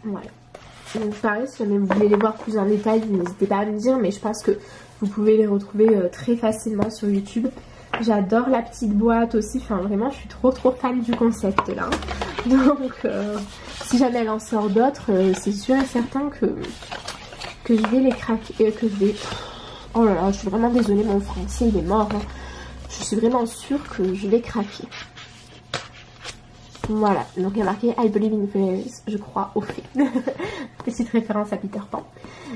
Voilà. Donc pareil, si jamais vous voulez les voir plus en détail, n'hésitez pas à me dire, mais je pense que vous pouvez les retrouver euh, très facilement sur YouTube. J'adore la petite boîte aussi, enfin vraiment je suis trop trop fan du concept là. Donc euh, si jamais elle en sort d'autres, euh, c'est sûr et certain que, que je vais les craquer, que je vais... Oh là là, je suis vraiment désolée, mon français il est mort. Hein. Je suis vraiment sûre que je vais craquer. Voilà, donc il y a marqué I believe in fairies, je crois au fait. Petite référence à Peter Pan.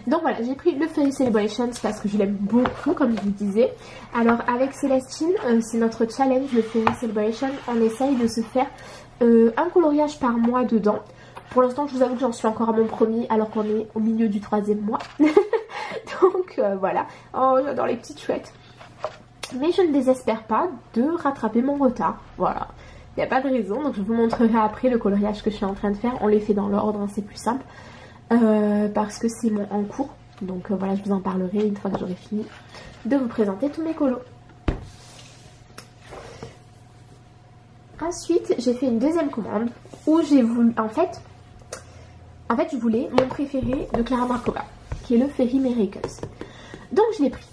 Donc voilà, j'ai pris le Fairy Celebrations parce que je l'aime beaucoup, comme je vous disais. Alors avec Célestine, euh, c'est notre challenge, le Fairy Celebration. On essaye de se faire euh, un coloriage par mois dedans. Pour l'instant, je vous avoue que j'en suis encore à mon premier alors qu'on est au milieu du troisième mois. donc euh, voilà. Oh, j'adore les petites chouettes. Mais je ne désespère pas de rattraper mon retard. Voilà. Il n'y a pas de raison, donc je vous montrerai après le coloriage que je suis en train de faire. On les fait dans l'ordre, hein, c'est plus simple. Euh, parce que c'est mon en cours. Donc euh, voilà, je vous en parlerai une fois que j'aurai fini de vous présenter tous mes colos. Ensuite, j'ai fait une deuxième commande où j'ai voulu, en fait, en fait, je voulais mon préféré de Clara Markova, qui est le Fairy Miracles. Donc je l'ai pris.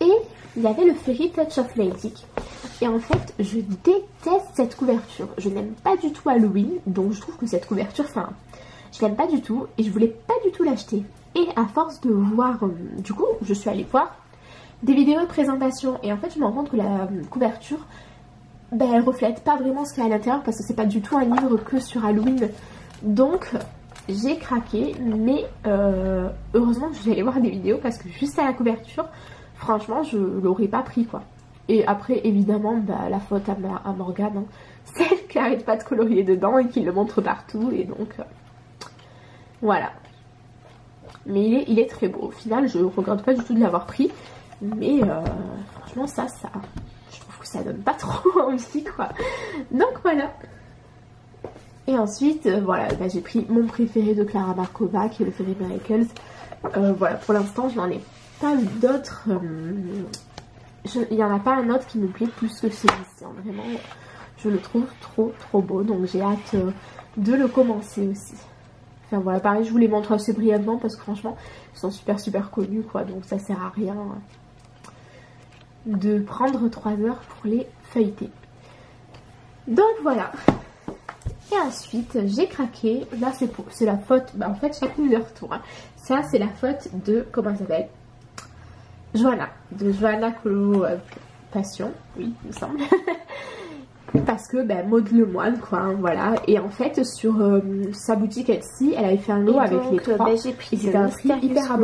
Et il y avait le Fairy Touch of Magic et en fait, je déteste cette couverture. Je n'aime pas du tout Halloween, donc je trouve que cette couverture, enfin, je l'aime pas du tout et je voulais pas du tout l'acheter. Et à force de voir, euh, du coup, je suis allée voir des vidéos de présentation et en fait, je me rends compte que la euh, couverture, ben, elle reflète pas vraiment ce qu'il y a à l'intérieur parce que c'est pas du tout un livre que sur Halloween. Donc, j'ai craqué, mais euh, heureusement je vais aller voir des vidéos parce que juste à la couverture, franchement, je l'aurais pas pris quoi. Et après, évidemment, bah, la faute à, Morgane, hein. celle qui n'arrête pas de colorier dedans et qui le montre partout. Et donc, euh, voilà. Mais il est, très beau. Au final, je ne regrette pas du tout de l'avoir pris. Mais euh, franchement, ça, ça, je trouve que ça donne pas trop envie, quoi. Donc, voilà. Et ensuite, euh, voilà, bah, j'ai pris mon préféré de Clara Markova, qui est le Fairy Miracles. voilà, pour l'instant, je n'en ai pas d'autres il n'y en a pas un autre qui me plaît plus que celui-ci. Hein. Vraiment, je le trouve trop trop beau. Donc j'ai hâte euh, de le commencer aussi. Enfin voilà, pareil, je vous les montre assez brièvement parce que franchement, ils sont super super connus quoi. Donc ça sert à rien de prendre 3 heures pour les feuilleter. Donc voilà. Et ensuite, j'ai craqué. Là, c'est la faute. Bah, en fait, j'ai plusieurs tours. Hein. Ça, c'est la faute de. Comment ça s'appelle? Joanna, de Joanna Colo euh, Passion, oui, il me semble. Parce que, ben, Maud Lemoine, quoi, hein, voilà. Et en fait, sur euh, sa boutique Etsy, elle avait fait un lot avec les trois. Ben, j'ai pris le un prix hyper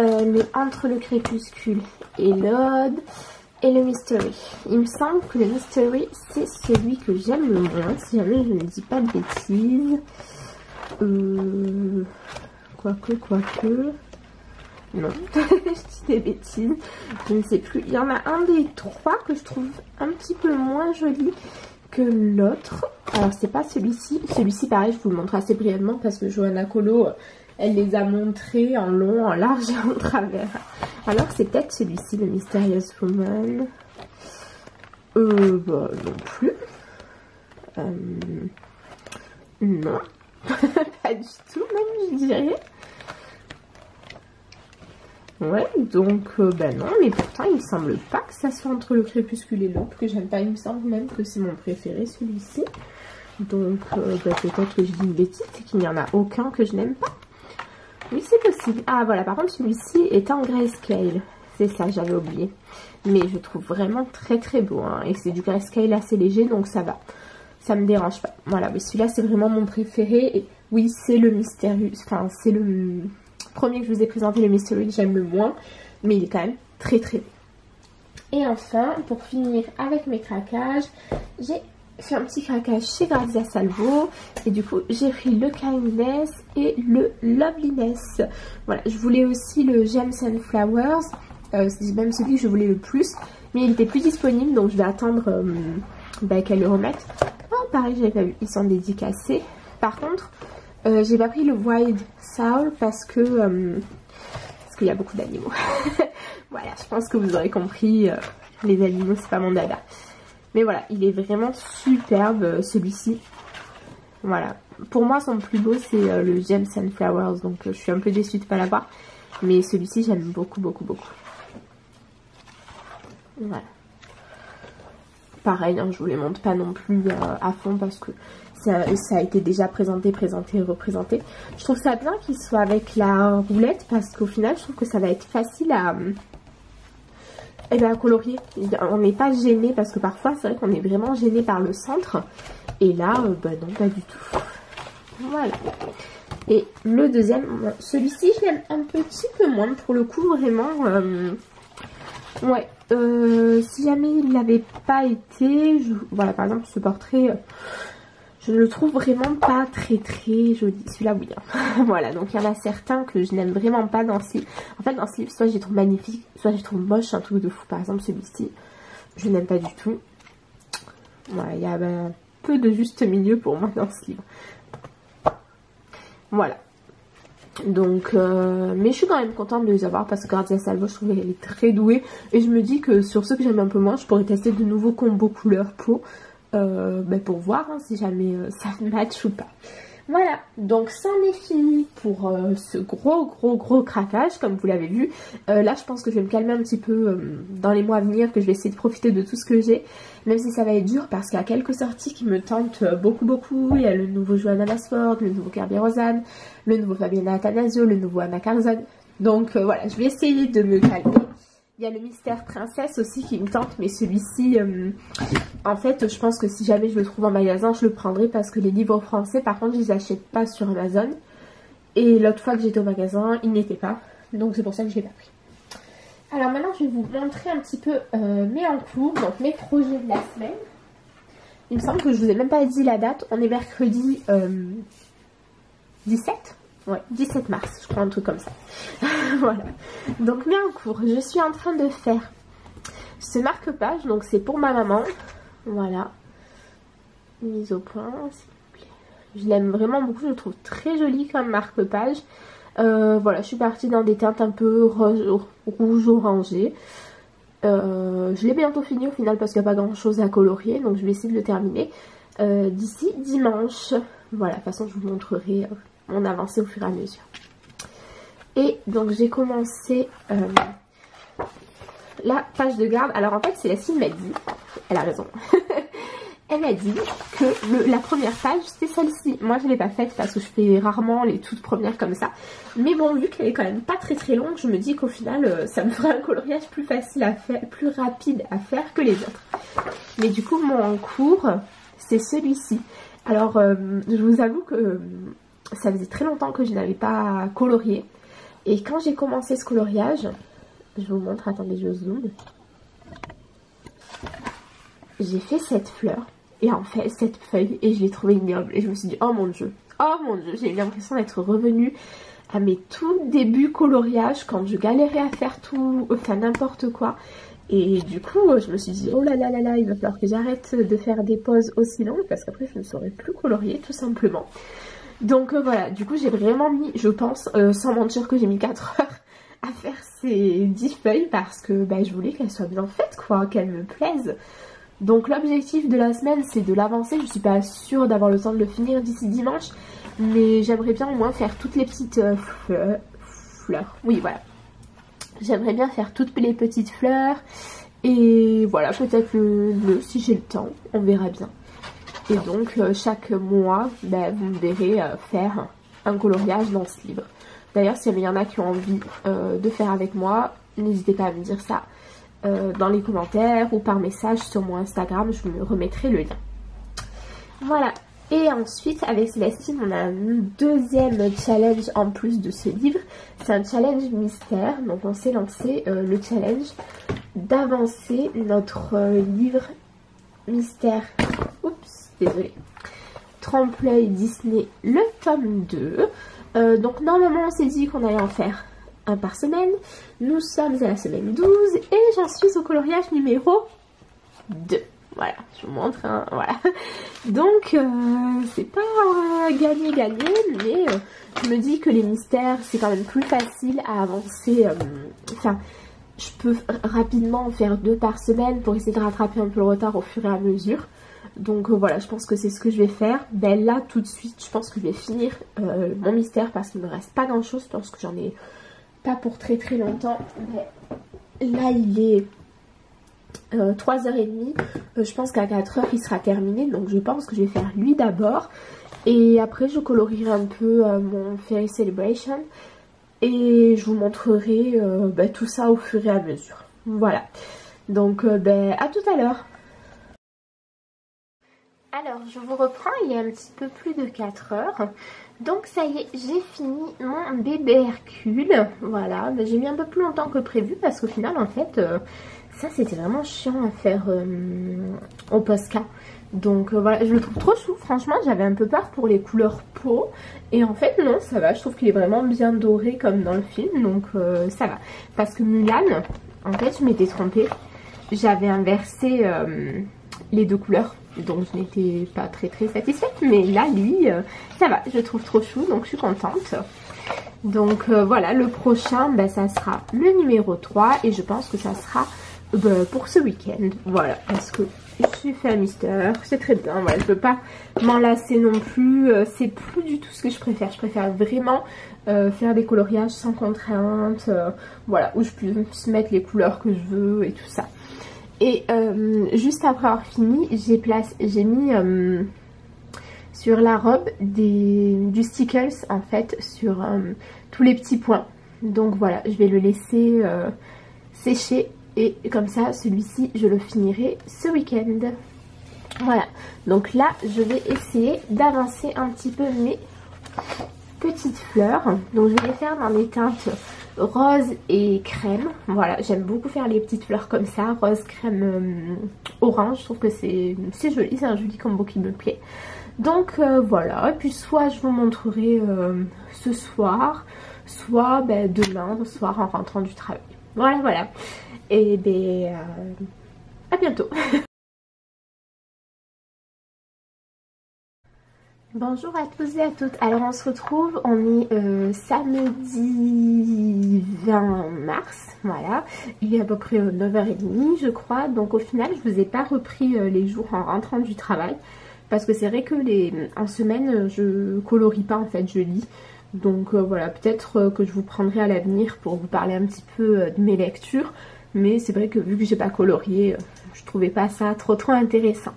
euh, le Entre le crépuscule et l'Ode et le Mystery. Il me semble que le Mystery, c'est celui que j'aime le moins, si jamais je ne dis pas de bêtises. Euh, quoique, quoique... Non, je dis des bêtises. Je ne sais plus. Il y en a un des trois que je trouve un petit peu moins joli que l'autre. Alors, c'est pas celui-ci. Celui-ci, pareil, je vous le montre assez brièvement parce que Johanna Colo, elle les a montrés en long, en large et en travers. Alors, c'est peut-être celui-ci, le Mysterious Woman. Euh, bah, non plus. euh, Non, pas du tout même je dirais. Ouais, donc euh, ben non, mais pourtant il me semble pas que ça soit entre le crépuscule et l'autre que j'aime pas. Il me semble même que c'est mon préféré celui-ci. Donc euh, ben, peut-être que je dis une bêtise, c'est qu'il n'y en a aucun que je n'aime pas. Oui, c'est possible. Ah voilà, par contre celui-ci est en grayscale. C'est ça, j'avais oublié. Mais je trouve vraiment très très beau. Hein. Et c'est du grayscale assez léger, donc ça va. Ça me dérange pas. Voilà, mais celui-là c'est vraiment mon préféré. Et oui, c'est le mystérieux. Enfin, c'est le premier que je vous ai présenté, le Mystery, j'aime le moins. Mais il est quand même très très beau. Et enfin, pour finir avec mes craquages, j'ai fait un petit craquage chez Grazia Salvo. Et du coup, j'ai pris le Kindness et le Loveliness. Voilà, je voulais aussi le Gems and Flowers. Euh, c'est même celui que je voulais le plus. Mais il était plus disponible, donc je vais attendre euh, bah, qu'elle le remette. Oh, pareil, j'avais pas vu, ils sont dédicacés. Par contre, euh, j'ai pas pris le Wild Soul parce que... parce qu'il y a beaucoup d'animaux. voilà, je pense que vous aurez compris, les animaux, c'est pas mon dada. Mais voilà, il est vraiment superbe celui-ci. Voilà. Pour moi, son plus beau, c'est le Gems and Flowers. Donc, je suis un peu déçue de ne pas l'avoir. Mais celui-ci, j'aime beaucoup, beaucoup, beaucoup. Voilà. Pareil, hein, je vous les montre pas non plus euh, à fond parce que ça, a été déjà présenté, présenté, représenté. Je trouve ça bien qu'il soit avec la roulette parce qu'au final, je trouve que ça va être facile à, eh ben, colorier. On n'est pas gêné parce que parfois, c'est vrai qu'on est vraiment gêné par le centre. Et là, euh, bah non, pas du tout. Voilà. Et le deuxième, celui-ci, je l'aime un petit peu moins. Pour le coup, vraiment, euh, ouais, euh, si jamais il n'avait pas été, voilà par exemple ce portrait, je ne le trouve vraiment pas très très joli. Celui-là oui. Hein. voilà donc il y en a certains que je n'aime vraiment pas dans ce livre. En fait dans ce livre soit je les trouve magnifiques, soit je les trouve moches, un truc de fou. Par exemple celui-ci, je n'aime pas du tout. Voilà, il y a ben, peu de juste milieu pour moi dans ce livre. Voilà. Donc, euh, mais je suis quand même contente de les avoir parce que Grazia Salvo, je trouve qu'elle est très douée. Et je me dis que sur ceux que j'aime un peu moins, je pourrais tester de nouveaux combos couleur peau euh, ben, pour voir hein, si jamais euh, ça match ou pas. Voilà, donc c'en est fini pour euh, ce gros gros gros craquage comme vous l'avez vu. Là je pense que je vais me calmer un petit peu dans les mois à venir, que je vais essayer de profiter de tout ce que j'ai. Même si ça va être dur parce qu'il y a quelques sorties qui me tentent beaucoup beaucoup. Il y a le nouveau Joanna Masford, le nouveau Kirby Rosanne, le nouveau Fabiana Athanasio, le nouveau Anna Carzon. Donc voilà, je vais essayer de me calmer. Il y a le mystère princesse aussi qui me tente, mais celui-ci, euh, en fait, je pense que si jamais je le trouve en magasin, je le prendrai parce que les livres français, par contre, je les achète pas sur Amazon. Et l'autre fois que j'étais au magasin, il n'était pas. Donc c'est pour ça que je l'ai pas pris. Alors maintenant, je vais vous montrer un petit peu euh, mes en cours, donc mes projets de la semaine. Il me semble que je vous ai même pas dit la date. On est mercredi 17 euh, Ouais, 17 mars, je crois, un truc comme ça. voilà. Donc, bien en cours, je suis en train de faire ce marque-page. Donc, c'est pour ma maman. Voilà. Mise au point, s'il vous plaît. Je l'aime vraiment beaucoup, je le trouve très joli comme marque-page. Euh, voilà, je suis partie dans des teintes un peu rouge orangé. Euh, je l'ai bientôt fini au final parce qu'il n'y a pas grand chose à colorier. Donc, je vais essayer de le terminer euh, d'ici dimanche. Voilà, de toute façon, je vous montrerai on avançait au fur et à mesure. Et donc j'ai commencé euh, la page de garde. Alors en fait Célestine m'a dit, elle a raison, elle m'a dit que la première page c'était celle-ci. Moi je ne l'ai pas faite parce que je fais rarement les toutes premières comme ça. Mais bon vu qu'elle est quand même pas très très longue, je me dis qu'au final euh, ça me fera un coloriage plus facile à faire, plus rapide à faire que les autres. Mais du coup mon cours c'est celui-ci. Alors euh, je vous avoue que ça faisait très longtemps que je n'avais pas colorié. Et quand j'ai commencé ce coloriage, je vous montre, attendez, je zoom. J'ai fait cette fleur et en fait cette feuille et je l'ai trouvée ignoble. Et je me suis dit, oh mon dieu, oh mon dieu, j'ai eu l'impression d'être revenue à mes tout débuts coloriage quand je galérais à faire tout, enfin n'importe quoi. Et du coup, je me suis dit, oh là là là là, il va falloir que j'arrête de faire des pauses aussi longues parce qu'après je ne saurais plus colorier tout simplement. Donc euh, voilà, du coup j'ai vraiment mis, je pense, euh, sans mentir que j'ai mis 4 heures à faire ces 10 feuilles parce que bah, je voulais qu'elles soient bien faites quoi, qu'elles me plaisent. Donc l'objectif de la semaine c'est de l'avancer, je suis pas sûre d'avoir le temps de le finir d'ici dimanche, mais j'aimerais bien au moins faire toutes les petites euh, fleurs, oui voilà. J'aimerais bien faire toutes les petites fleurs et voilà peut-être le, si j'ai le temps, on verra bien. Et donc euh, chaque mois, ben, vous me verrez euh, faire un coloriage dans ce livre. D'ailleurs, s'il y en a qui ont envie euh, de faire avec moi, n'hésitez pas à me dire ça dans les commentaires ou par message sur mon Instagram, je vous remettrai le lien. Voilà. Et ensuite, avec Célestine, on a un deuxième challenge en plus de ce livre. C'est un challenge mystère. Donc, on s'est lancé le challenge d'avancer notre livre mystère. Désolée. Trompe-l'œil Disney, le tome 2. Euh, donc normalement on s'est dit qu'on allait en faire un par semaine. Nous sommes à la semaine 12 et j'en suis au coloriage numéro 2. Voilà, je vous montre, voilà. Donc, euh, c'est pas gagner-gagner, mais euh, je me dis que les mystères, c'est quand même plus facile à avancer. Enfin, je peux rapidement en faire deux par semaine pour essayer de rattraper un peu le retard au fur et à mesure. Donc euh, voilà, je pense que c'est ce que je vais faire. Ben là, tout de suite, je pense que je vais finir euh, mon mystère parce qu'il me reste pas grand chose. Je pense que j'en ai pas pour très très longtemps. Mais là, il est 3h30. Euh, je pense qu'à 4h, il sera terminé. Donc je pense que je vais faire lui d'abord. Et après, je colorierai un peu mon Fairy Celebration. Et je vous montrerai ben, tout ça au fur et à mesure. Voilà. Donc, ben, à tout à l'heure. Alors, je vous reprends, il y a un petit peu plus de 4 heures. Donc ça y est, j'ai fini mon bébé Hercule. Voilà, j'ai mis un peu plus longtemps que prévu parce qu'au final, en fait, euh, ça c'était vraiment chiant à faire euh, au Posca. Donc euh, voilà, je le trouve trop chou. Franchement, j'avais un peu peur pour les couleurs peau. Et en fait, non, ça va. Je trouve qu'il est vraiment bien doré comme dans le film. Donc ça va. Parce que Mulan, en fait, je m'étais trompée. J'avais inversé les deux couleurs donc je n'étais pas très très satisfaite mais là lui euh, ça va je le trouve trop chou donc je suis contente. Donc euh, voilà le prochain ben, ça sera le numéro 3 et je pense que ça sera ben, pour ce week-end. Voilà parce que je suis fait un mystère c'est très bien voilà je veux pas m'enlacer non plus euh, c'est plus du tout ce que je préfère. Je préfère vraiment faire des coloriages sans contrainte voilà où je puisse mettre les couleurs que je veux et tout ça et euh, juste après avoir fini, j'ai mis euh, sur la robe des, du stickers en fait sur euh, tous les petits points. Donc voilà, je vais le laisser sécher et comme ça celui-ci je le finirai ce week-end. Voilà, donc là je vais essayer d'avancer un petit peu mes petites fleurs. Donc je vais les faire dans les teintes rose et crème. Voilà, j'aime beaucoup faire les petites fleurs comme ça, rose, crème, euh, orange. Je trouve que c'est joli, c'est un joli combo qui me plaît. Donc euh, voilà, et puis soit je vous montrerai euh, ce soir, soit ben, demain, soir en rentrant du travail. Voilà, voilà. Et ben à bientôt Bonjour à tous et à toutes, alors on se retrouve, on est euh, samedi 20 mars, voilà, il est à peu près 9h30 je crois, donc au final je vous ai pas repris euh, les jours en rentrant du travail, parce que c'est vrai que en semaine je colorie pas en fait, je lis, donc euh, voilà, peut-être que je vous prendrai à l'avenir pour vous parler un petit peu de mes lectures, mais c'est vrai que vu que j'ai pas colorié, je trouvais pas ça trop trop intéressant.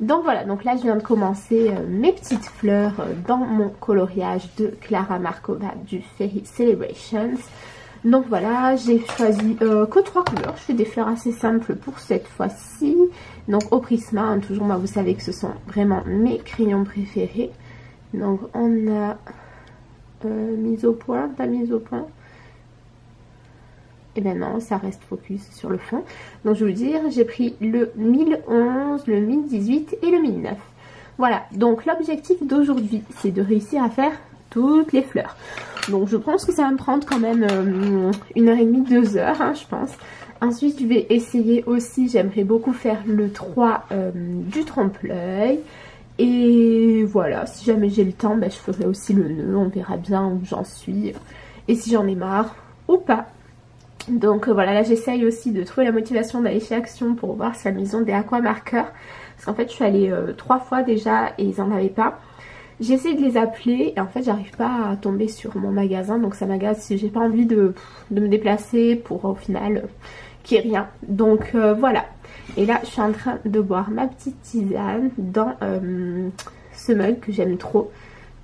Donc voilà, donc là je viens de commencer euh, mes petites fleurs euh, dans mon coloriage de Clara Markova du Fairy Celebrations. Donc voilà, j'ai choisi euh, que trois couleurs. Je fais des fleurs assez simples pour cette fois-ci. Donc au Prisma, hein, toujours moi vous savez que ce sont vraiment mes crayons préférés. Donc on a mis au point, pas mis au point et bien non, ça reste focus sur le fond. Donc je vais vous dire, j'ai pris le 1011, le 1018 et le 1009. Voilà, donc l'objectif d'aujourd'hui, c'est de réussir à faire toutes les fleurs. Donc je pense que ça va me prendre quand même euh, une heure et demie, deux heures, hein, je pense. Ensuite, je vais essayer aussi, j'aimerais beaucoup faire le 3 euh, du trompe-l'œil. Et voilà, si jamais j'ai le temps, ben, je ferai aussi le nœud, on verra bien où j'en suis. Et si j'en ai marre ou pas. Donc voilà, là j'essaye aussi de trouver la motivation d'aller chez Action pour voir si la maison des aquamarqueurs. Parce qu'en fait je suis allée trois fois déjà et ils en avaient pas. J'ai essayé de les appeler et en fait j'arrive pas à tomber sur mon magasin donc ça m'agace si j'ai pas envie de, me déplacer pour au final euh, qu'il n'y ait rien. Donc euh, voilà. Et là je suis en train de boire ma petite tisane dans euh, ce mug que j'aime trop.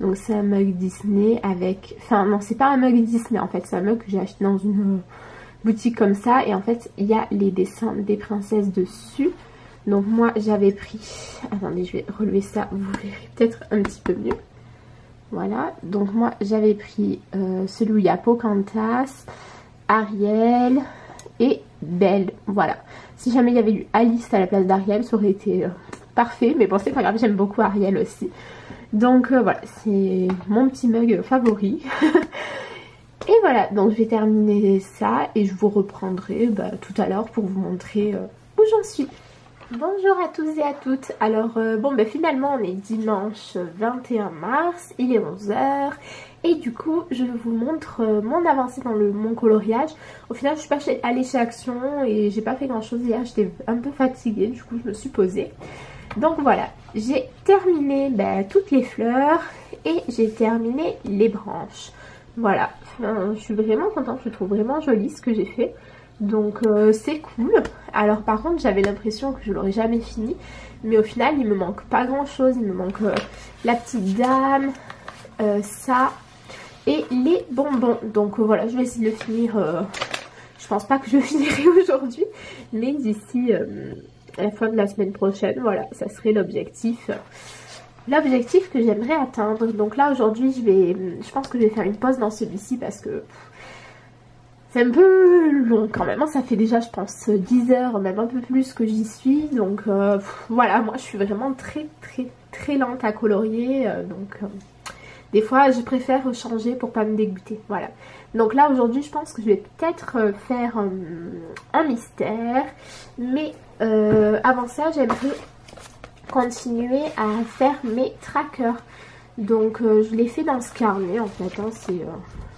Donc c'est un mug Disney avec... Enfin non c'est pas un mug Disney en fait c'est un mug que j'ai acheté dans une boutique comme ça et en fait il y a les dessins des princesses dessus. Donc moi j'avais pris, attendez je vais relever ça, vous verrez peut-être un petit peu mieux. Voilà, donc moi j'avais pris euh, celui où il Ariel et Belle. Voilà, si jamais il y avait eu Alice à la place d'Ariel, ça aurait été euh, parfait. Mais bon c'est pas grave, j'aime beaucoup Ariel aussi. Donc euh, voilà, c'est mon petit mug favori. et voilà, donc je vais terminer ça et je vous reprendrai bah, tout à l'heure pour vous montrer où j'en suis. Bonjour à tous et à toutes, alors euh, bon ben finalement on est dimanche 21 mars, il est 11h et du coup je vous montre euh, mon avancée dans le, mon coloriage. Au final je suis pas allée chez Action et j'ai pas fait grand chose hier, j'étais un peu fatiguée du coup je me suis posée. Donc voilà, j'ai terminé ben, toutes les fleurs et j'ai terminé les branches. Voilà, je suis vraiment contente, je trouve vraiment joli ce que j'ai fait. Donc euh, c'est cool. Alors par contre j'avais l'impression que je l'aurais jamais fini. Mais au final il me manque pas grand chose. Il me manque euh, la petite dame, euh, ça et les bonbons. Donc voilà je vais essayer de le finir. je pense pas que je finirai aujourd'hui. Mais d'ici la fin de la semaine prochaine. Voilà ça serait l'objectif. L'objectif que j'aimerais atteindre. Donc là aujourd'hui je vais. Je pense que je vais faire une pause dans celui-ci parce que c'est un peu long quand même, hein. ça fait déjà je pense 10 heures, même un peu plus que j'y suis. Donc euh, voilà, moi je suis vraiment très très très lente à colorier. Euh, donc euh, des fois je préfère changer pour pas me dégoûter. Voilà. Donc là aujourd'hui je pense que je vais peut-être faire un, mystère. Mais avant ça j'aimerais continuer à faire mes trackers. Donc je l'ai fait dans ce carnet en fait. Hein, c'est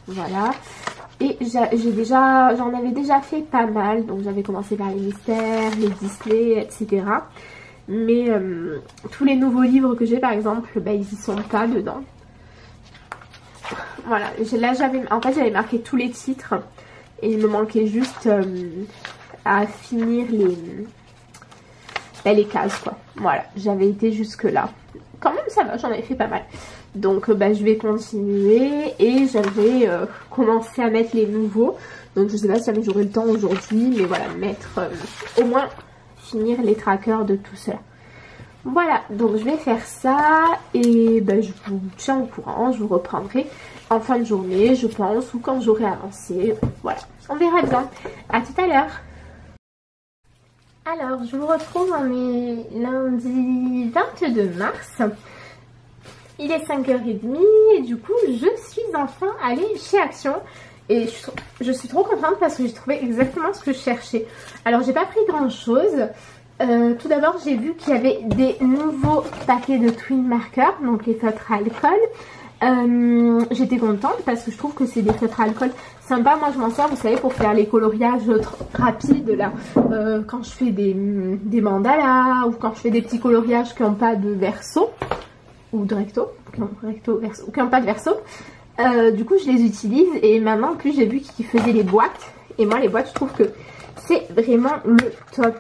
voilà. Et j'ai déjà, j'en avais déjà fait pas mal. Donc j'avais commencé par les mystères, les Disney, etc. Mais euh, tous les nouveaux livres que j'ai par exemple, bah, ils y sont pas dedans. Voilà, là j'avais, en fait j'avais marqué tous les titres. Et il me manquait juste euh, à finir les, bah, les cases quoi. Voilà, j'avais été jusque là. Quand même ça va, j'en avais fait pas mal. Donc bah, je vais continuer et j'avais euh, commencé à mettre les nouveaux. Donc je sais pas si j'aurai le temps aujourd'hui, mais voilà, mettre euh, au moins finir les trackers de tout ça. Voilà, donc je vais faire ça et bah, je vous tiens au courant, je vous reprendrai en fin de journée, je pense, ou quand j'aurai avancé. Voilà, on verra bien. À tout à l'heure. Alors, je vous retrouve, on est lundi 22 mars. Il est 5h30 et du coup je suis enfin allée chez Action et je, suis trop contente parce que j'ai trouvé exactement ce que je cherchais. Alors j'ai pas pris grand chose. Euh, tout d'abord j'ai vu qu'il y avait des nouveaux paquets de twin markers, donc les feutres à alcool. Euh, j'étais contente parce que je trouve que c'est des feutres à alcool sympas. Moi je m'en sers vous savez pour faire les coloriages rapides là. Euh, quand je fais des, des mandalas ou quand je fais des petits coloriages qui n'ont pas de verso ou de recto, verso, aucun pas de verso. Euh, du coup, je les utilise et maintenant, en plus, j'ai vu qu'ils faisaient les boîtes. Et moi, les boîtes, je trouve que c'est vraiment le top.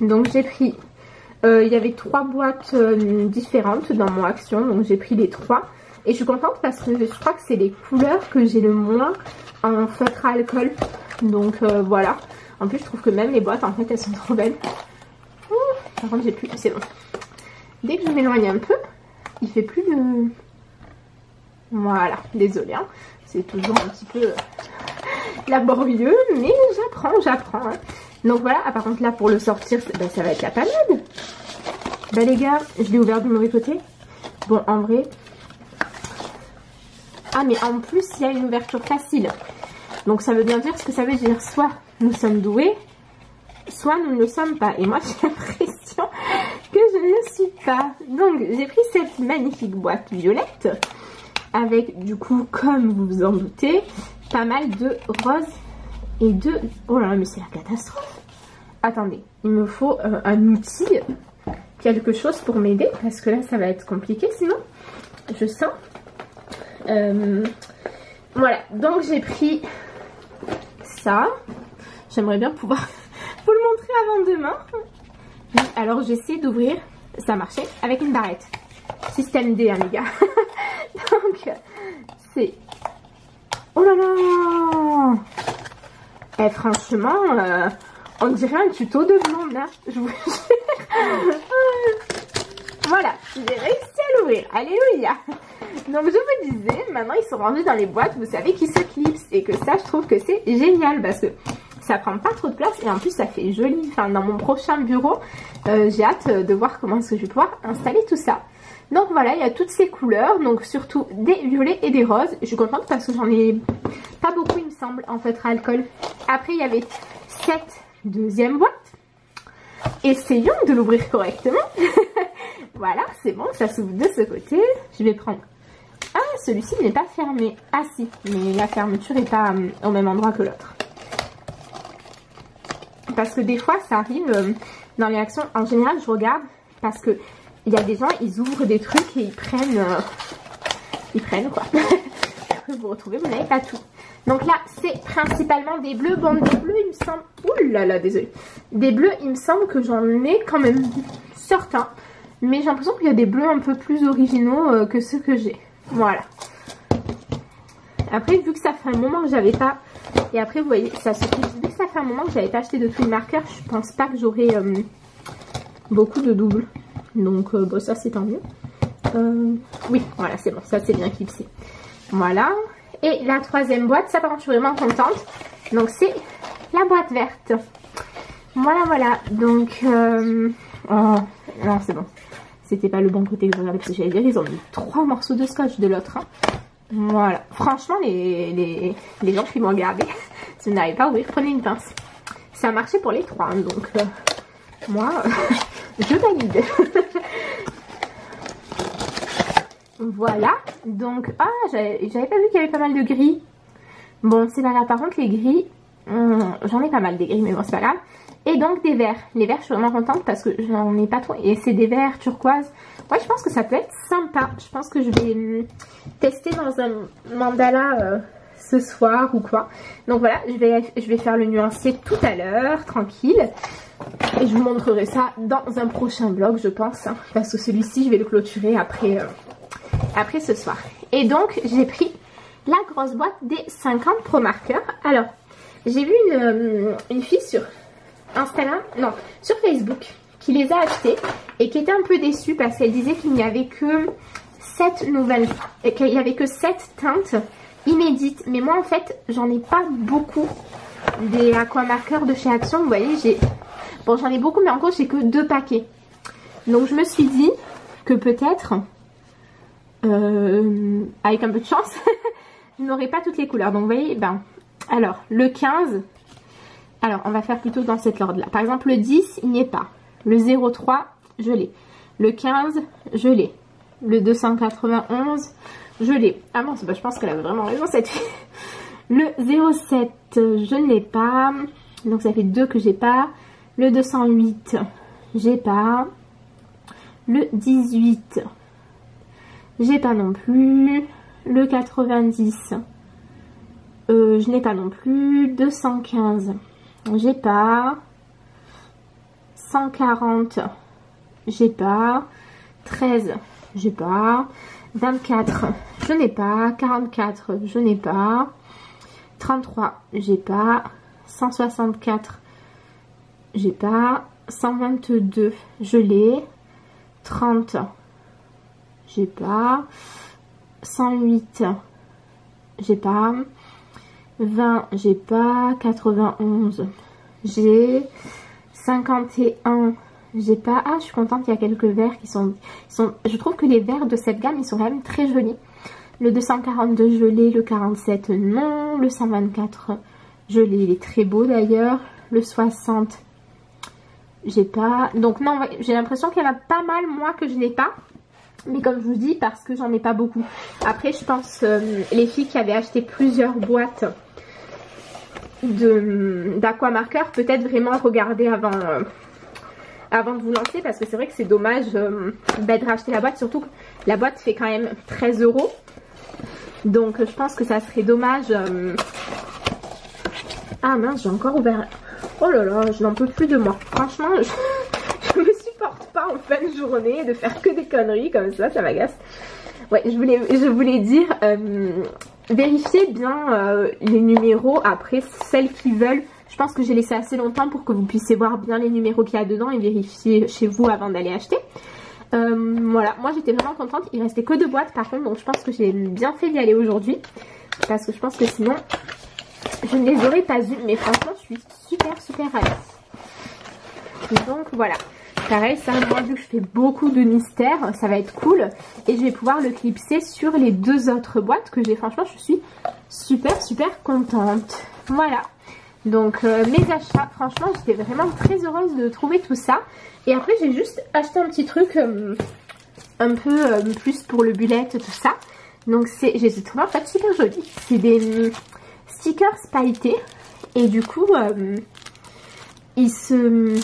Donc, j'ai pris... Euh, il y avait trois boîtes différentes dans mon action, donc j'ai pris les trois. Et je suis contente parce que je crois que c'est les couleurs que j'ai le moins en feutre à alcool. Donc voilà. En plus, je trouve que même les boîtes, en fait, elles sont trop belles. par contre, j'ai plus... C'est bon. Dès que je m'éloigne un peu, il fait plus de... Voilà, désolé, hein. c'est toujours un petit peu laborieux, mais j'apprends, j'apprends. Hein. Donc voilà, ah, par contre là pour le sortir, ben, ça va être la panade. Bah les gars, je l'ai ouvert du mauvais côté. Bon, en vrai... Ah mais en plus, il y a une ouverture facile. Donc ça veut bien dire ce que ça veut dire. Soit nous sommes doués, soit nous ne le sommes pas. Et moi j'ai l'impression que je ne suis pas. Donc j'ai pris cette magnifique boîte violette avec du coup comme vous vous en doutez pas mal de rose et deux... Oh là là, mais c'est la catastrophe. Attendez, il me faut euh, un outil, quelque chose pour m'aider, parce que là, ça va être compliqué sinon. Je sens. Euh, voilà, donc j'ai pris J'aimerais bien pouvoir vous le montrer avant demain. Alors j'essaie d'ouvrir, ça marchait, avec une barrette. Système D, hein, les gars. donc, c'est... Oh là là Eh, franchement, euh, on dirait un tuto de blonde, là. Je vous voilà, j'ai réussi à l'ouvrir. Alléluia donc je vous disais, maintenant ils sont rangés dans les boîtes, vous savez, qui se clipsent. Et que ça, je trouve que c'est génial parce que ça prend pas trop de place et en plus ça fait joli. Enfin, dans mon prochain bureau, euh, j'ai hâte de voir comment est-ce que je vais pouvoir installer tout ça. Donc voilà, il y a toutes ces couleurs, donc surtout des violets et des roses. Je suis contente parce que j'en ai pas beaucoup, il me semble, en feutre à alcool. Après, il y avait cette deuxième boîte. Essayons de l'ouvrir correctement. voilà, c'est bon, ça s'ouvre de ce côté. Je vais prendre ah, celui-ci n'est pas fermé. Ah si, mais la fermeture n'est pas euh, au même endroit que l'autre. Parce que des fois, ça arrive euh, dans les actions. En général, je regarde parce que il y a des gens, ils ouvrent des trucs et ils prennent... Euh, ils prennent quoi. vous retrouvez, vous n'avez pas tout. Donc là, c'est principalement des bleus. Bon, des bleus, il me semble... Ouh là là, désolé. Des bleus, il me semble que j'en ai quand même certains. Mais j'ai l'impression qu'il y a des bleus un peu plus originaux que ceux que j'ai. Voilà. Après, vu que ça fait un moment que j'avais pas... Et après, vous voyez, ça se Vu que ça fait un moment que j'avais pas acheté de twin marker, je pense pas que j'aurai euh, beaucoup de doubles. Donc, euh, bon, ça, c'est tant mieux. Euh, oui, voilà, c'est bon. Ça, c'est bien clipsé. Voilà. Et la troisième boîte, ça, par contre, je suis vraiment contente. Donc, c'est la boîte verte. Voilà, voilà. Donc, oh, non, c'est bon c'était pas le bon côté que je regardais parce que j'allais dire ils ont mis trois morceaux de scotch de l'autre hein. voilà. Franchement les, gens qui m'ont regardé si vous pas à ouvrir. Prenez une pince. Ça a marché pour les trois hein, donc euh, moi je valide. Voilà. Donc ah j'avais pas vu qu'il y avait pas mal de gris. Bon c'est là par contre les gris hum, j'en ai pas mal des gris mais bon c'est pas grave et donc des verres. Les verres, je suis vraiment contente parce que j'en ai pas trop. Et c'est des verres turquoise. Ouais, je pense que ça peut être sympa. Je pense que je vais tester dans un mandala euh, ce soir ou quoi. Donc voilà, je vais, je vais faire le nuancier tout à l'heure, tranquille. Et je vous montrerai ça dans un prochain vlog, je pense. Hein, parce que celui-ci, je vais le clôturer après, euh, après ce soir. Et donc, j'ai pris la grosse boîte des 50 Pro. Alors, j'ai vu une, hum, une fille sur Instagram, non, sur Facebook, qui les a achetés et qui était un peu déçue parce qu'elle disait qu'il n'y avait que 7 nouvelles, qu'il n'y avait que 7 teintes inédites. Mais moi en fait, j'en ai pas beaucoup des aquamarqueurs de chez Action. Vous voyez, j'ai... Bon, j'en ai beaucoup, mais en gros, j'ai que deux paquets. Donc je me suis dit que peut-être, euh, avec un peu de chance, je n'aurai pas toutes les couleurs. Donc vous voyez, ben, alors, le 15, alors, on va faire plutôt dans cet ordre-là. Par exemple, le 10, il n'y est pas. Le 03, je l'ai. Le 15, je l'ai. Le 291, je l'ai. Ah bon, bah, je pense qu'elle avait vraiment raison, cette fille. Le 07, je ne l'ai pas. Donc, ça fait deux que j'ai pas. Le 208, j'ai pas. Le 18, j'ai pas non plus. Le 90, euh, je n'ai pas non plus. 215, j'ai pas. 140, j'ai pas. 13, j'ai pas. 24, je n'ai pas. 44, je n'ai pas. 33, j'ai pas. 164, j'ai pas. 122, je l'ai. 30, j'ai pas. 108, j'ai pas. 20, j'ai pas. 91, j'ai. 51, j'ai pas. Ah, je suis contente, il y a quelques verres qui sont. Je trouve que les verres de cette gamme, ils sont quand même très jolis. Le 242, je l'ai. Le 47, non. Le 124, je l'ai. Il est très beau d'ailleurs. Le 60, j'ai pas. Donc non, j'ai l'impression qu'il y en a pas mal, moi, que je n'ai pas. Mais comme je vous dis, parce que j'en ai pas beaucoup. Après, je pense, euh, les filles qui avaient acheté plusieurs boîtes d'aquamarqueur, peut-être vraiment regarder avant, avant de vous lancer parce que c'est vrai que c'est dommage bah, de racheter la boîte, surtout que la boîte fait quand même 13 euros. Donc je pense que ça serait dommage. Ah mince, j'ai encore ouvert. Oh là là, je n'en peux plus de moi. Franchement, je, pas en fin de journée de faire que des conneries comme ça, ça m'agace. Ouais, je voulais, je voulais dire, euh, vérifiez bien euh, les numéros après, celles qui veulent. Je pense que j'ai laissé assez longtemps pour que vous puissiez voir bien les numéros qu'il y a dedans et vérifier chez vous avant d'aller acheter. Euh, voilà, moi j'étais vraiment contente. Il restait que deux boîtes par contre, donc je pense que j'ai bien fait d'y aller aujourd'hui. Parce que je pense que sinon, je ne les aurais pas eues. Mais franchement, je suis super super à l'aise. Donc voilà. Pareil, ça, moi vu que je fais beaucoup de mystères, ça va être cool. Et je vais pouvoir le clipser sur les deux autres boîtes que j'ai. Franchement, je suis super super contente. Voilà. Donc euh, mes achats, franchement j'étais vraiment très heureuse de trouver tout ça. Et après j'ai juste acheté un petit truc euh, un peu euh, plus pour le bullet, tout ça. Donc c'est, j'ai trouvé en fait super joli. C'est des stickers pailletés. Et du coup, ils se...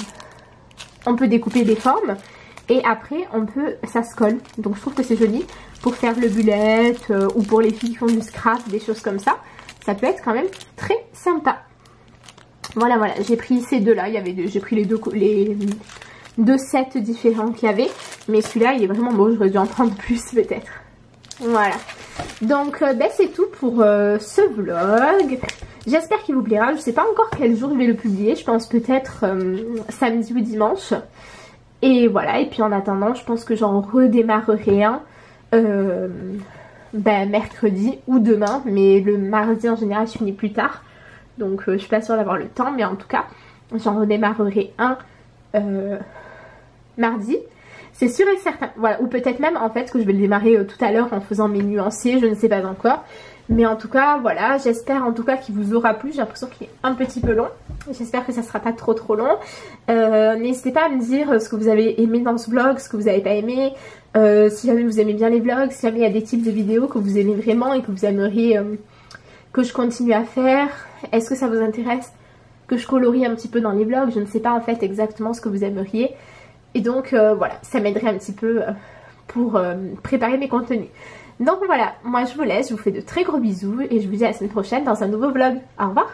on peut découper des formes. Et après on peut, ça se colle. Donc je trouve que c'est joli pour faire le bullet ou pour les filles qui font du scrap, des choses comme ça. Ça peut être quand même très sympa. Voilà, voilà, j'ai pris ces deux-là. Il y avait j'ai pris les deux, les deux sets différents qu'il y avait. Mais celui-là, il est vraiment beau. J'aurais dû en prendre plus peut-être. Voilà. Donc, euh, ben, c'est tout pour euh, ce vlog. J'espère qu'il vous plaira. Je ne sais pas encore quel jour je vais le publier. Je pense peut-être euh, samedi ou dimanche. Et voilà. Et puis en attendant, je pense que j'en redémarrerai un ben, mercredi ou demain. Mais le mardi en général, je finis plus tard. Donc je suis pas sûre d'avoir le temps. Mais en tout cas, j'en redémarrerai un mardi. C'est sûr et certain. Voilà. Ou peut-être même en fait que je vais le démarrer euh, tout à l'heure en faisant mes nuanciers. Je ne sais pas encore. Mais en tout cas, voilà, j'espère en tout cas qu'il vous aura plu. J'ai l'impression qu'il est un petit peu long. J'espère que ça sera pas trop trop long. N'hésitez pas à me dire ce que vous avez aimé dans ce vlog, ce que vous n'avez pas aimé. si jamais vous aimez bien les vlogs, si jamais il y a des types de vidéos que vous aimez vraiment et que vous aimeriez que je continue à faire. Est-ce que ça vous intéresse que je colorie un petit peu dans les vlogs? Je ne sais pas en fait exactement ce que vous aimeriez. Et donc euh, voilà, ça m'aiderait un petit peu euh, pour euh, préparer mes contenus. Donc voilà, moi je vous laisse, je vous fais de très gros bisous et je vous dis à la semaine prochaine dans un nouveau vlog. Au revoir